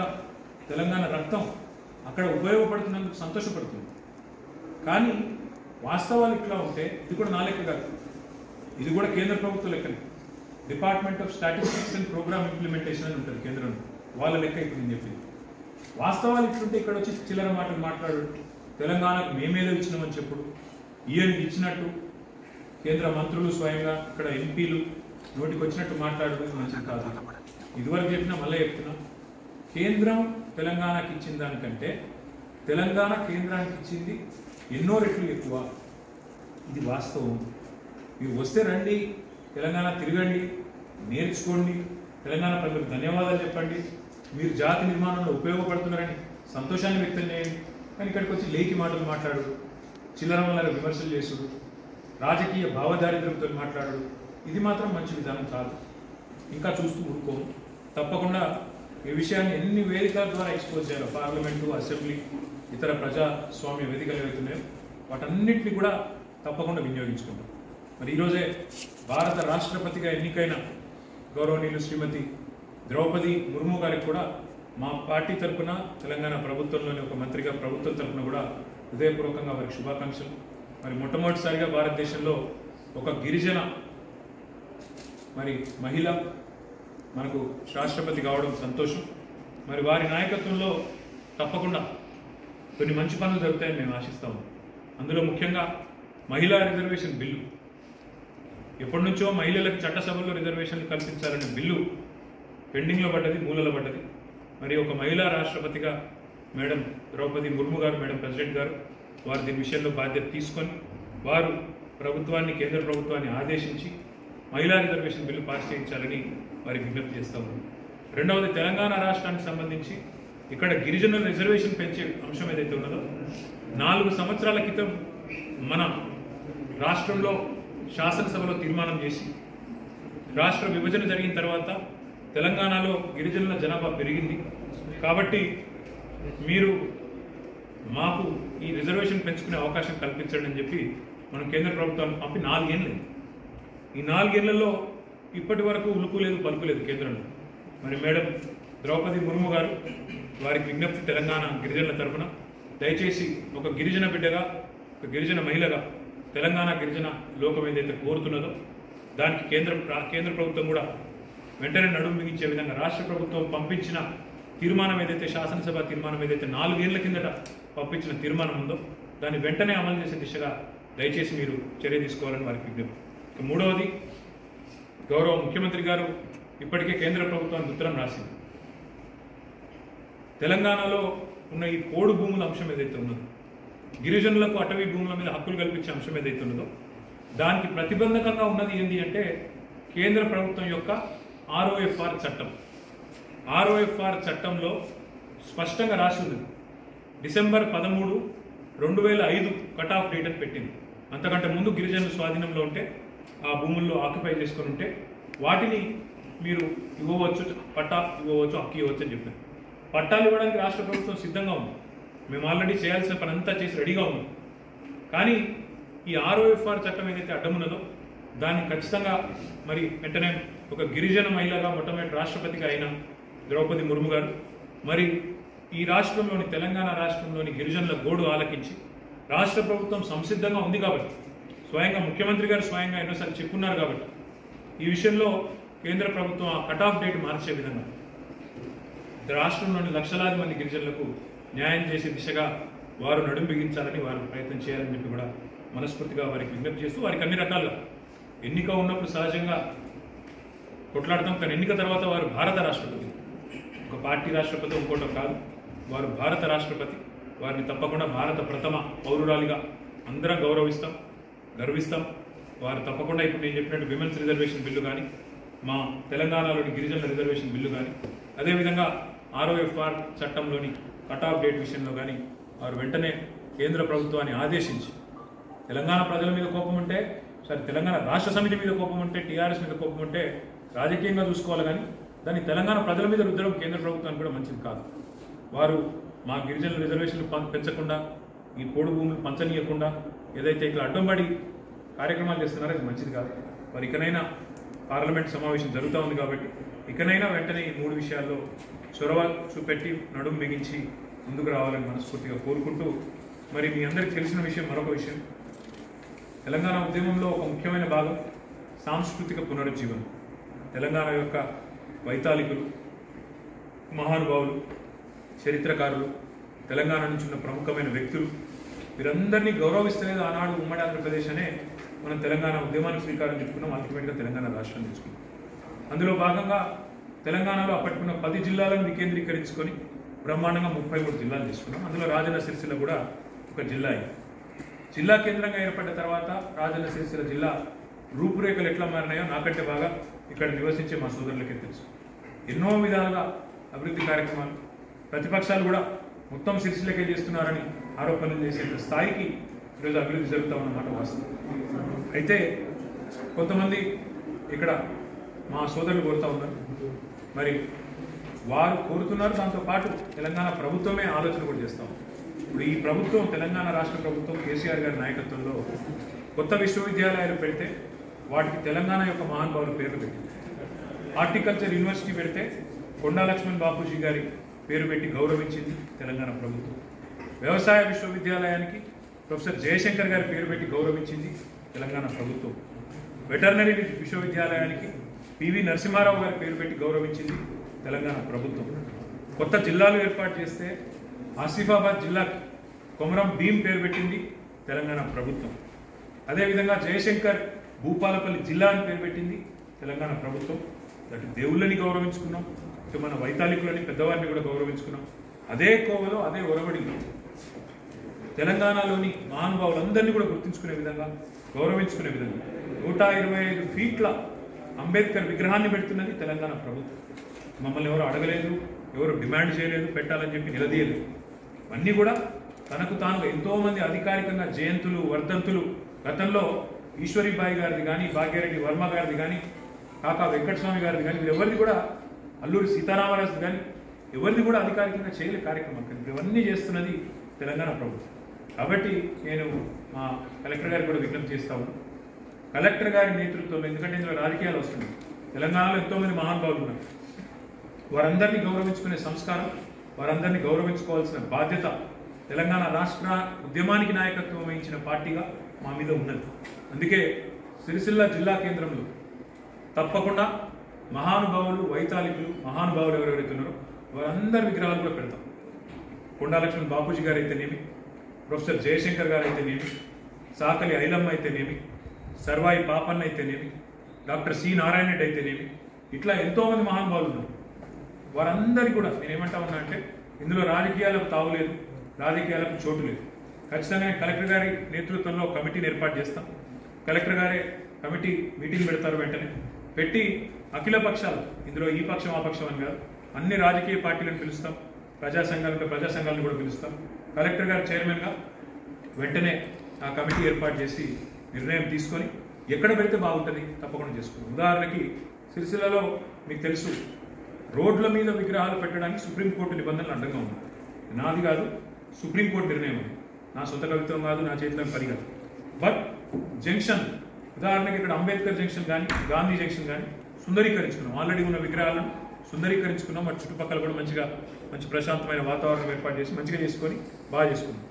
తెలంగాణ రక్తం అక్కడ ఉపయోగపడుతున్నందుకు సంతోషపడుతుంది కానీ వాస్తవాలు ఇట్లా ఉంటే ఇది కూడా నా లెక్క కాదు. ఇది కూడా కేంద్ర ప్రభుత్వ లెక్కనే. Department of statistics and programme implementation అని ఉంటుంది కేంద్రంలో. వాళ్ళ లెక్క ఇప్పుడు నేను చెప్పింది. వాస్తవాలు ఇట్లుంటే ఇక్కడ వచ్చి చిల్లర మాటలు మాట్లాడు. తెలంగాణకు మేమేదో ఇచ్చినామని చెప్పుడు ఈయన ఇచ్చినట్టు. కేంద్ర మంత్రులు స్వయంగా ఇక్కడ ఎంపీలు నోటికి వచ్చినట్టు మాట్లాడడం మంచిది కాదు. ఇదివరకు చెప్పినా మళ్ళీ చెప్తున్నా. కేంద్రం తెలంగాణకి ఇచ్చిన దానికంటే తెలంగాణ కేంద్రానికి ఇచ్చింది ఎన్నో రెట్లు ఎక్కువ. ఇది వాస్తవం. మీరు వస్తే రండి తెలంగాణ తిరగండి నేర్చుకోండి. తెలంగాణ ప్రజలకు ధన్యవాదాలు చెప్పండి. మీరు జాతి నిర్మాణంలో ఉపయోగపడుతున్నారని సంతోషాన్ని వ్యక్తం చేయండి. కానీ ఇక్కడికి వచ్చి లేకి మాటలు మాట్లాడు చిల్లర వల్ల విమర్శలు చేసుడు రాజకీయ భావదారిద్రంతో మాట్లాడు. ఇది మాత్రం మంచి విధానం కాదు. ఇంకా చూస్తూ ఊరుకోము. తప్పకుండా ఈ విషయాన్ని ఎన్ని వేదికల ద్వారా ఎక్స్పోజ్ చేయాలో పార్లమెంటు అసెంబ్లీ ఇతర ప్రజాస్వామ్య వేదికలు ఏవైతున్నాయో వాటన్నిటిని కూడా తప్పకుండా వినియోగించుకుంటాం. మరి ఈరోజే భారత రాష్ట్రపతిగా ఎన్నికైన గౌరవనీయులు శ్రీమతి ద్రౌపది ముర్ము గారికి కూడా మా పార్టీ తరపున తెలంగాణ ప్రభుత్వంలోని ఒక మంత్రిగా ప్రభుత్వం తరఫున కూడా హృదయపూర్వకంగా వారికి శుభాకాంక్షలు. మరి మొట్టమొదటిసారిగా భారతదేశంలో ఒక గిరిజన మరి మహిళ మనకు రాష్ట్రపతి కావడం సంతోషం. మరి వారి నాయకత్వంలో తప్పకుండా కొన్ని మంచి పనులు జరుగుతాయని మేము ఆశిస్తాము అందులో ముఖ్యంగా మహిళా రిజర్వేషన్ బిల్లు. ఎప్పటి నుంచో మహిళలకు చట్టసభల్లో రిజర్వేషన్లు కల్పించాలనే బిల్లు పెండింగ్లో పడ్డది మూలలో పడ్డది. మరి ఒక మహిళా రాష్ట్రపతిగా మేడం ద్రౌపది ముర్ము గారు మేడం ప్రెసిడెంట్ గారు వారు దీని విషయంలో బాధ్యత తీసుకొని వారు ప్రభుత్వాన్ని కేంద్ర ప్రభుత్వాన్ని ఆదేశించి మహిళా రిజర్వేషన్ బిల్లు పాస్ చేయించాలని వారికి విజ్ఞప్తి చేస్తాము రెండవది తెలంగాణ రాష్ట్రానికి సంబంధించి ఇక్కడ గిరిజనుల రిజర్వేషన్ పెంచే అంశం ఏదైతే ఉన్నదో నాలుగు సంవత్సరాల క్రితం మన రాష్ట్రంలో శాసనసభలో తీర్మానం చేసి రాష్ట్ర విభజన జరిగిన తర్వాత తెలంగాణలో గిరిజనుల జనాభా పెరిగింది. కాబట్టి మీరు మాకు ఈ రిజర్వేషన్ పెంచుకునే అవకాశం కల్పించండి అని చెప్పి మనం కేంద్ర ప్రభుత్వాన్ని పంపి నాలుగేళ్ళు ఈ నాలుగేళ్ళలో ఇప్పటి వరకు ఉలుకు లేదు పలుకు లేదు కేంద్రంలో. మరి మేడం ద్రౌపది ముర్ము గారు వారికి విజ్ఞప్తి తెలంగాణ గిరిజనుల తరపున దయచేసి ఒక గిరిజన బిడ్డగా ఒక గిరిజన మహిళగా తెలంగాణ గిరిజన లోకం ఏదైతే కోరుతున్నదో దానికి కేంద్ర కేంద్ర ప్రభుత్వం కూడా వెంటనే నడుము బిగించే విధంగా రాష్ట్ర ప్రభుత్వం పంపించిన తీర్మానం ఏదైతే శాసనసభ తీర్మానం ఏదైతే నాలుగేళ్ళ కిందట పంపించిన తీర్మానం ఉందో దాన్ని వెంటనే అమలు చేసే దిశగా దయచేసి మీరు చర్య తీసుకోవాలని వారికి విజ్ఞప్తి. ఇక మూడవది గౌరవ ముఖ్యమంత్రి గారు ఇప్పటికే కేంద్ర ప్రభుత్వానికి ఉత్తరం రాసింది. తెలంగాణలో ఉన్న ఈ పోడు భూముల అంశం ఏదైతే ఉన్నదో గిరిజనులకు అటవీ భూముల మీద హక్కులు కల్పించే అంశం ఏదైతే ఉన్నదో దానికి ప్రతిబంధకంగా ఉన్నది ఏంటి అంటే కేంద్ర ప్రభుత్వం యొక్క ఆర్ఓఎఫ్ఆర్ చట్టం. ఆర్ఓఎఫ్ఆర్ చట్టంలో స్పష్టంగా రాసి ఉంది. డిసెంబర్ పదమూడు రెండు వేల ఐదు కట్ ఆఫ్ డేట్ అని పెట్టింది. అంతకంటే ముందు గిరిజనుల స్వాధీనంలో ఉంటే ఆ భూముల్లో ఆక్యుపై చేసుకొని ఉంటే వాటిని మీరు ఇవ్వవచ్చు పట్టా ఇవ్వవచ్చు హక్కు ఇవ్వచ్చు అని చెప్పారు. పట్టాలు ఇవ్వడానికి రాష్ట్ర ప్రభుత్వం సిద్ధంగా ఉంది. మేము ఆల్రెడీ చేయాల్సిన పని అంతా చేసి రెడీగా ఉన్నాం. కానీ ఈ ఆర్ఓఎఫ్ఆర్ చట్టం ఏదైతే అడ్డమున్నదో దాన్ని ఖచ్చితంగా మరి వెంటనే ఒక గిరిజన మహిళగా మొట్టమొదటి రాష్ట్రపతిగా అయిన ద్రౌపది ముర్ము గారు మరి ఈ రాష్ట్రంలోని తెలంగాణ రాష్ట్రంలోని గిరిజనుల గోడు ఆలకించి రాష్ట్ర ప్రభుత్వం సంసిద్ధంగా ఉంది కాబట్టి స్వయంగా ముఖ్యమంత్రి గారు స్వయంగా ఎన్నోసార్లు చెప్పున్నారు కాబట్టి ఈ విషయంలో కేంద్ర ప్రభుత్వం ఆ కట్ ఆఫ్ డేట్ మార్చే విధంగా రాష్ట్రంలోని లక్షలాది మంది గిరిజనులకు న్యాయం చేసే దిశగా వారు నడుం బిగించాలని వారు ప్రయత్నం చేయాలని చెప్పి కూడా మనస్ఫూర్తిగా వారికి విజ్ఞప్తి చేస్తూ వారికి అన్ని రకాలుగా ఎన్నిక ఉన్నప్పుడు సహజంగా కొట్లాడతాం. కానీ ఎన్నిక తర్వాత వారు భారత రాష్ట్రపతి. ఒక పార్టీ రాష్ట్రపతి ఇంకోటం కాదు. వారు భారత రాష్ట్రపతి. వారిని తప్పకుండా భారత ప్రథమ పౌరురాలిగా అందరం గౌరవిస్తాం గర్విస్తాం. వారు తప్పకుండా ఇప్పుడు నేను చెప్పినట్టు విమెన్స్ రిజర్వేషన్ బిల్లు కానీ మా తెలంగాణలోని గిరిజనుల రిజర్వేషన్ బిల్లు కానీ అదేవిధంగా ఆర్ఓఎఫ్ఆర్ చట్టంలోని కట్ ఆఫ్ డేట్ విషయంలో కానీ వారు వెంటనే కేంద్ర ప్రభుత్వాన్ని ఆదేశించి తెలంగాణ ప్రజల మీద కోపం ఉంటే సరే తెలంగాణ రాష్ట్ర సమితి మీద కోపం ఉంటే టీఆర్ఎస్ మీద కోపం ఉంటే రాజకీయంగా చూసుకోవాలి కానీ దాన్ని తెలంగాణ ప్రజల మీద రుద్దడం కేంద్ర ప్రభుత్వానికి కూడా మంచిది కాదు. వారు మా గిరిజనుల రిజర్వేషన్లు పం- పెంచకుండా ఈ పోడు భూములు పంచనీయకుండా ఏదైతే ఇక్కడ అడ్డంపడి కార్యక్రమాలు చేస్తున్నారో అది మంచిది కాదు. మరి ఇకనైనా పార్లమెంట్ సమావేశం జరుగుతూ ఉంది కాబట్టి ఇకనైనా వెంటనే ఈ మూడు విషయాల్లో చొరవ చూపెట్టి నడుం బిగించి ముందుకు రావాలని మనస్ఫూర్తిగా కోరుకుంటూ మరి మీ అందరికీ తెలిసిన విషయం మరొక విషయం. తెలంగాణ ఉద్యమంలో ఒక ముఖ్యమైన భాగం సాంస్కృతిక పునరుజ్జీవనం. తెలంగాణ యొక్క వైతాళికులు మహానుభావులు చరిత్రకారులు తెలంగాణ నుంచి ఉన్న ప్రముఖమైన వ్యక్తులు వీరందరినీ గౌరవిస్తలేదు ఆనాడు ఉమ్మడి ఆంధ్రప్రదేశ్ అనే మనం తెలంగాణ ఉద్యమానికి శ్రీకారం చుట్టుకున్నాం. అల్టిమేట్గా తెలంగాణ రాష్ట్రం తెచ్చుకున్నాం. అందులో భాగంగా తెలంగాణలో అప్పటికున్న పది జిల్లాలను వికేంద్రీకరించుకొని బ్రహ్మాండంగా ముప్పై మూడు జిల్లాలు తీసుకున్నాం. అందులో రాజన్న సిరిసిల్ల కూడా ఒక జిల్లా అయింది జిల్లా కేంద్రంగా ఏర్పడిన తర్వాత రాజన్న సిరిసిల్ల జిల్లా రూపురేఖలు ఎట్లా మారినాయో నాకంటే బాగా ఇక్కడ నివసించే మా సోదరులకే తెలుసు. ఎన్నో విధాలుగా అభివృద్ధి కార్యక్రమాలు ప్రతిపక్షాలు కూడా మొత్తం సిరిసిల్లకే చేస్తున్నారని ఆరోపణలు చేసే స్థాయికి ఈరోజు అభివృద్ధి జరుగుతా ఉన్నమాట వాస్తవం. అయితే కొంతమంది ఇక్కడ మా సోదరులు కోరుతూ ఉన్నారు. మరి వారు కోరుతున్నారు దాంతో పాటు తెలంగాణ ప్రభుత్వమే ఆలోచన కూడా చేస్తాం ఇప్పుడు ఈ ప్రభుత్వం తెలంగాణ రాష్ట్ర ప్రభుత్వం కేసీఆర్ గారి నాయకత్వంలో కొత్త విశ్వవిద్యాలయాలు పెడితే వాటికి తెలంగాణ యొక్క మహానుభావులు పేర్లు పెట్టింది హార్టికల్చర్ యూనివర్సిటీ పెడితే కొండా లక్ష్మణ్ బాపూజీ గారి పేరు పెట్టి గౌరవించింది తెలంగాణ ప్రభుత్వం. వ్యవసాయ విశ్వవిద్యాలయానికి ప్రొఫెసర్ జయశంకర్ గారి పేరు పెట్టి గౌరవించింది తెలంగాణ ప్రభుత్వం. వెటర్నరీ విశ్వవిద్యాలయానికి పివి నరసింహారావు గారి పేరు పెట్టి గౌరవించింది తెలంగాణ ప్రభుత్వం. కొత్త జిల్లాలు ఏర్పాటు చేస్తే ఆసిఫాబాద్ జిల్లా కొమరం భీం పేరు పెట్టింది తెలంగాణ ప్రభుత్వం. అదేవిధంగా జయశంకర్ భూపాలపల్లి జిల్లా అని పేరు పెట్టింది తెలంగాణ ప్రభుత్వం. అటు దేవుళ్ళని గౌరవించుకున్నాం ఇటు మన వైతాళికులని పెద్దవారిని కూడా గౌరవించుకున్నాం. అదే కోవలో అదే ఒరవడిలో తెలంగాణలోని మహానుభావులందరినీ కూడా గుర్తుంచుకునే విధంగా గౌరవించుకునే విధంగా నూట ఇరవై ఐదు ఫీట్ల అంబేద్కర్ విగ్రహాన్ని పెడుతున్నది తెలంగాణ ప్రభుత్వం. మమ్మల్ని ఎవరు అడగలేదు ఎవరు డిమాండ్ చేయలేదు పెట్టాలని చెప్పి నిలదీయలేదు. అన్నీ కూడా తనకు తాను ఎంతోమంది అధికారికంగా జయంతులు వర్ధంతులు గతంలో ఈశ్వరీబాయి గారిది కానీ భాగ్యారెడ్డి వర్మ గారిది కానీ కాకా వెంకటస్వామి గారిది కానీ ఎవరిది కూడా అల్లూరి సీతారామరాజు కానీ ఎవరిది కూడా అధికారికంగా చేయలే కార్యక్రమం కానీ ఇవన్నీ చేస్తున్నది తెలంగాణ ప్రభుత్వం. కాబట్టి నేను మా కలెక్టర్ గారికి కూడా విజ్ఞప్తి చేస్తా ఉన్నాను. కలెక్టర్ గారి నేతృత్వంలో ఎందుకంటే ఇందులో రాజకీయాలు వస్తున్నాయి. తెలంగాణలో ఎంతోమంది మహానుభావులు ఉన్నారు. వారందరినీ గౌరవించుకునే సంస్కారం వారందరినీ గౌరవించుకోవాల్సిన బాధ్యత తెలంగాణ రాష్ట్ర ఉద్యమానికి నాయకత్వం వహించిన పార్టీగా మా మీద ఉన్నది. అందుకే సిరిసిల్ల జిల్లా కేంద్రంలో తప్పకుండా మహానుభావులు వైతాళికులు మహానుభావులు ఎవరెవరైతే ఉన్నారో వారందరి విగ్రహాలు కూడా పెడతాం. కొండాలక్ష్మణ్ బాపూజీ గారు అయితేనేమి ప్రొఫెసర్ జయశంకర్ గారు అయితేనేమి సాకలి ఐలమ్మ అయితేనేమి సర్వాయి పాపన్న అయితేనేమి? డాక్టర్ సి నారాయణ రెడ్డి అయితేనేమి? ఇట్లా ఎంతోమంది మహానుభావులు ఉన్నారు. వారందరి కూడా నేనేమంటా ఉన్నా అంటే ఇందులో రాజకీయాలకు తావులేదు రాజకీయాలకు చోటు లేదు. ఖచ్చితంగా కలెక్టర్ గారి నేతృత్వంలో కమిటీని ఏర్పాటు చేస్తాం. కలెక్టర్ గారే కమిటీ మీటింగ్ పెడతారు వెంటనే. పెట్టి అఖిల పక్షాలు ఇందులో ఈ పక్షం ఆ పక్షం అని కాదు అన్ని రాజకీయ పార్టీలను పిలుస్తాం. ప్రజా సంఘాలు ప్రజా సంఘాలను కూడా పిలుస్తాం. కలెక్టర్ గారు చైర్మన్గా వెంటనే ఆ కమిటీ ఏర్పాటు చేసి నిర్ణయం తీసుకొని ఎక్కడ పెడితే బాగుంటుంది తప్పకుండా చేసుకోండి ఉదాహరణకి సిరిసిల్లలో మీకు తెలుసు రోడ్ల మీద విగ్రహాలు పెట్టడానికి సుప్రీంకోర్టు నిబంధనలు అడ్డంగా ఉన్నాయి. నాది కాదు సుప్రీంకోర్టు నిర్ణయం అది. నా సొంత కవిత్వం కాదు నా చేతిలో పని కాదు. బట్ జంక్షన్ ఉదాహరణకి ఇక్కడ అంబేద్కర్ జంక్షన్ కానీ గాంధీ జంక్షన్ కానీ సుందరీకరించుకున్నాం. ఆల్రెడీ ఉన్న విగ్రహాలను సుందరీకరించుకున్నాం. మరి చుట్టుపక్కల కూడా మంచిగా మంచి ప్రశాంతమైన వాతావరణం ఏర్పాటు చేసి మంచిగా చేసుకొని బాగా చేసుకున్నాం.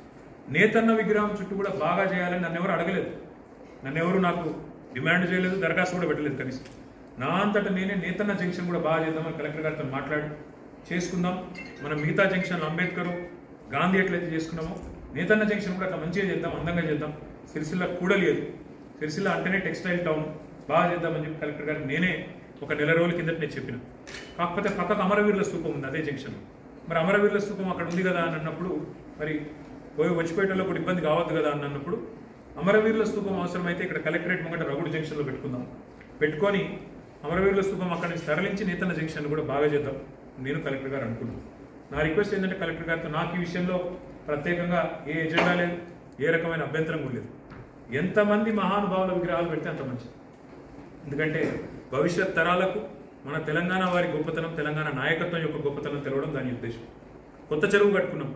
నేతన్న విగ్రహం చుట్టూ కూడా బాగా చేయాలని నన్ను ఎవరు అడగలేదు. నన్ను ఎవరు నాకు డిమాండ్ చేయలేదు దరఖాస్తు కూడా పెట్టలేదు కనీసం. నా అంతటా నేనే నేతన్న జంక్షన్ కూడా బాగా చేద్దామని కలెక్టర్ గారితో మాట్లాడి చేసుకుందాం. మనం మిగతా జంక్షన్ అంబేద్కర్ గాంధీ ఎట్లయితే చేసుకున్నామో నేతన్న జంక్షన్ కూడా అట్లా మంచిగా చేద్దాం అందంగా చేద్దాం. సిరిసిల్ల కూడా లేదు. సిరిసిల్ల అంటేనే టెక్స్టైల్ టౌన్. బాగా చేద్దామని చెప్పి కలెక్టర్ గారికి నేనే ఒక నెల రోజుల కిందట నేను చెప్పిన. కాకపోతే పక్కకు అమరవీరుల స్థూపం ఉంది అదే జంక్షన్ మరి అమరవీరుల స్థూపం అక్కడ ఉంది కదా అని అన్నప్పుడు మరి పోయి వచ్చిపోయేటలో కూడా ఇబ్బంది కావద్దు కదా అని అన్నప్పుడు అమరవీరుల స్థూపం అవసరమైతే ఇక్కడ కలెక్టరేట్ ముంగట రగుడు జంక్షన్లో పెట్టుకుందాం. పెట్టుకొని అమరవీరుల స్థూపం అక్కడి నుంచి తరలించి నేతన్న జంక్షన్ కూడా బాగా చేద్దాం. నేను కలెక్టర్ గారు అనుకున్నాను నా రిక్వెస్ట్ ఏంటంటే కలెక్టర్ గారితో నాకు ఈ విషయంలో ప్రత్యేకంగా ఏ ఎజెండా లేదు ఏ రకమైన అభ్యంతరం కూడా లేదు. ఎంతమంది మహానుభావుల విగ్రహాలు పెడితే అంత మంచిది. ఎందుకంటే భవిష్యత్ తరాలకు మన తెలంగాణ వారి గొప్పతనం తెలంగాణ నాయకత్వం యొక్క గొప్పతనం తెలవడం దాని ఉద్దేశం. కొత్త చెరువు కట్టుకున్నాం.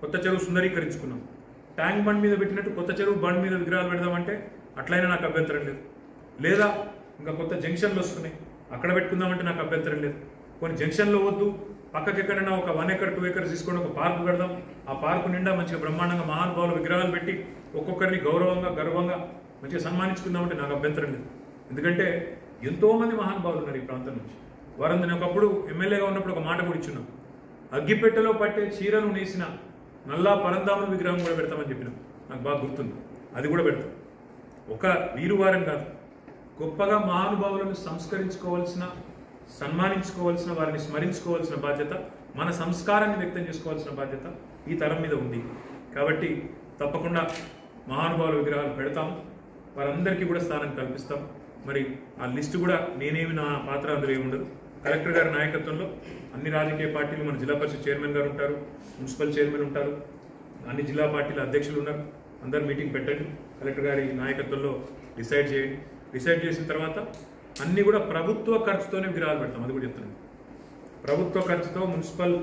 కొత్త చెరువు సుందరీకరించుకున్నాం. ట్యాంక్ బండ్ మీద పెట్టినట్టు కొత్త చెరువు బండ్ మీద విగ్రహాలు పెడదామంటే అట్లయినా నాకు అభ్యంతరం లేదు. లేదా ఇంకా కొత్త జంక్షన్లు వస్తున్నాయి. అక్కడ పెట్టుకుందామంటే నాకు అభ్యంతరం లేదు. కొన్ని జంక్షన్లో వద్దు. పక్కకి ఎక్కడైనా ఒక వన్ ఎకర్ టూ ఎకర్స్ తీసుకొని ఒక పార్క్ పెడదాం. ఆ పార్కు నిండా మంచిగా బ్రహ్మాండంగా మహానుభావుల విగ్రహాలు పెట్టి ఒక్కొక్కరిని గౌరవంగా గర్వంగా మంచిగా సన్మానించుకుందామంటే నాకు అభ్యంతరం లేదు. ఎందుకంటే ఎంతోమంది మహానుభావులు ఉన్నారు ఈ ప్రాంతం నుంచి. వారందరిని ఒకప్పుడు ఎమ్మెల్యేగా ఉన్నప్పుడు ఒక మాట కూడా ఇచ్చున్నాం. అగ్గిపెట్టెలో పట్టే చీరను నేసిన నల్లా పరంధాముల విగ్రహం కూడా పెడతామని చెప్పినాం. నాకు బాగా గుర్తుంది. అది కూడా పెడతాం. ఒక వీరువారం కాదు గొప్పగా మహానుభావులను సంస్కరించుకోవాల్సిన సన్మానించుకోవాల్సిన వారిని స్మరించుకోవాల్సిన బాధ్యత మన సంస్కారాన్ని వ్యక్తం చేసుకోవాల్సిన బాధ్యత ఈ తరం మీద ఉంది. కాబట్టి తప్పకుండా మహానుభావుల విగ్రహాలు పెడతాం. వారందరికీ కూడా స్థానం కల్పిస్తాం. మరి ఆ లిస్టు కూడా నేనేమి నా పాత్ర అందులో ఏముండదు. కలెక్టర్ గారి నాయకత్వంలో అన్ని రాజకీయ పార్టీలు మన జిల్లా పరిషత్ చైర్మన్ గారు ఉంటారు మున్సిపల్ చైర్మన్ ఉంటారు అన్ని జిల్లా పార్టీల అధ్యక్షులు ఉన్నారు. అందరు మీటింగ్ పెట్టండి. కలెక్టర్ గారి నాయకత్వంలో డిసైడ్ చేయండి. డిసైడ్ చేసిన తర్వాత అన్నీ కూడా ప్రభుత్వ ఖర్చుతోనే విరాలు పెడతాం. అది కూడా చెప్తున్నాను. ప్రభుత్వ ఖర్చుతో మున్సిపల్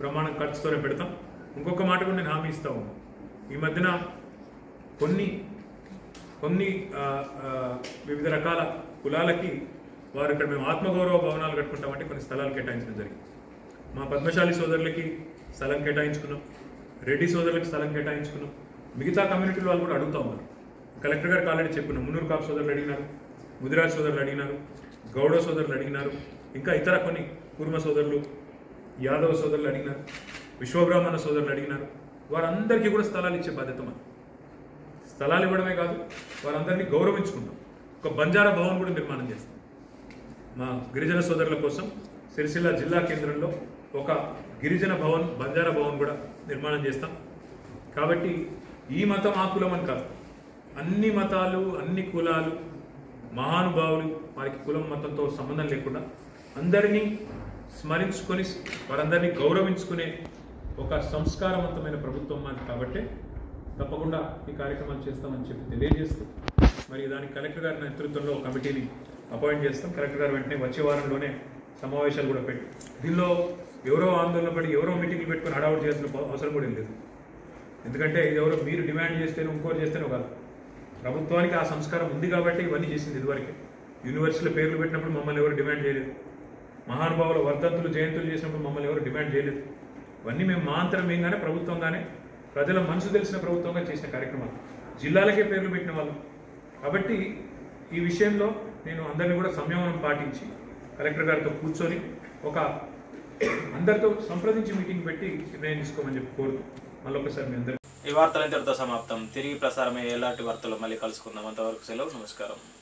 ప్రమాణం ఖర్చుతోనే పెడతాం. ఇంకొక మాట కూడా నేను హామీ ఇస్తా ఈ మధ్యన కొన్ని కొన్ని వివిధ రకాల కులాలకి వారు ఇక్కడ మేము ఆత్మగౌరవ భవనాలు కట్టుకుంటామంటే కొన్ని స్థలాలు కేటాయించడం జరిగింది. మా పద్మశాలి సోదరులకి స్థలం కేటాయించుకున్నాం. రెడ్డి సోదరులకి స్థలం కేటాయించుకున్నాం. మిగతా కమ్యూనిటీలు వాళ్ళు కూడా అడుగుతా ఉన్నారు. కలెక్టర్ గారికి ఆల్రెడీ చెప్పున్నాం మున్నూరు కాపు సోదరులు అడిగినారు ముదిరాజ్ సోదరులు అడిగినారు గౌడ సోదరులు అడిగినారు ఇంకా ఇతర కొన్ని కుర్మ సోదరులు యాదవ సోదరులు అడిగినారు విశ్వబ్రాహ్మణ సోదరులు అడిగినారు. వారందరికీ కూడా స్థలాలు ఇచ్చే బాధ్యత మనం స్థలాలు ఇవ్వడమే కాదు వారందరినీ గౌరవించుకుంటాం. ఒక బంజారా భవన్ కూడా నిర్మాణం చేస్తాం. మా గిరిజన సోదరుల కోసం సిరిసిల్ల జిల్లా కేంద్రంలో ఒక గిరిజన భవన్ బంజారా భవన్ కూడా నిర్మాణం చేస్తాం. కాబట్టి ఈ మతం ఆ కులం అని కాదు. అన్ని మతాలు అన్ని కులాలు మహానుభావులు వారికి కులం మతంతో సంబంధం లేకుండా అందరినీ స్మరించుకొని వారందరినీ గౌరవించుకునే ఒక సంస్కారవంతమైన ప్రభుత్వం మాది కాబట్టి తప్పకుండా ఈ కార్యక్రమాలు చేస్తామని చెప్పి తెలియజేస్తూ మరి దానికి కలెక్టర్ గారి నేతృత్వంలో కమిటీని అపాయింట్ చేస్తాం. కలెక్టర్ గారు వెంటనే వచ్చే వారంలోనే సమావేశాలు కూడా పెట్టి. దీనిలో ఎవరో ఆందోళన పడి ఎవరో మీటింగ్లు పెట్టుకొని హడావుడు చేసిన అవసరం కూడా లేదు. ఎందుకంటే ఇది ఎవరో మీరు డిమాండ్ చేస్తేనే ఇంకోరు చేస్తేనే కాదు. ప్రభుత్వానికి ఆ సంస్కారం ఉంది కాబట్టి ఇవన్నీ చేసింది ఇదివరకే. యూనివర్సిటీలో పేర్లు పెట్టినప్పుడు మమ్మల్ని ఎవరు డిమాండ్ చేయలేదు. మహానుభావుల వర్ధంతులు జయంతులు చేసినప్పుడు మమ్మల్ని ఎవరు డిమాండ్ చేయలేదు. ఇవన్నీ మేము మా ఏంగానే ప్రభుత్వంగానే ప్రజల మనసు తెలిసిన ప్రభుత్వంగా చేసిన కార్యక్రమాలు. జిల్లాలకే పేర్లు పెట్టిన వాళ్ళు. కాబట్టి ఈ విషయంలో నేను అందరినీ కూడా సంయమనం పాటించి కలెక్టర్ గారితో కూర్చొని ఒక అందరితో సంప్రదించి మీటింగ్ పెట్టి నిర్ణయం తీసుకోమని చెప్పి కోరుతూ మళ్ళొకసారి మీ అందరికీ. ఈ వార్తలు ఇంతటితో సమాప్తం. తిరిగి ప్రసారమయ్యే ఎలాంటి వార్తలు మళ్ళీ కలుసుకుందాం. అంతవరకు సెలవు. నమస్కారం.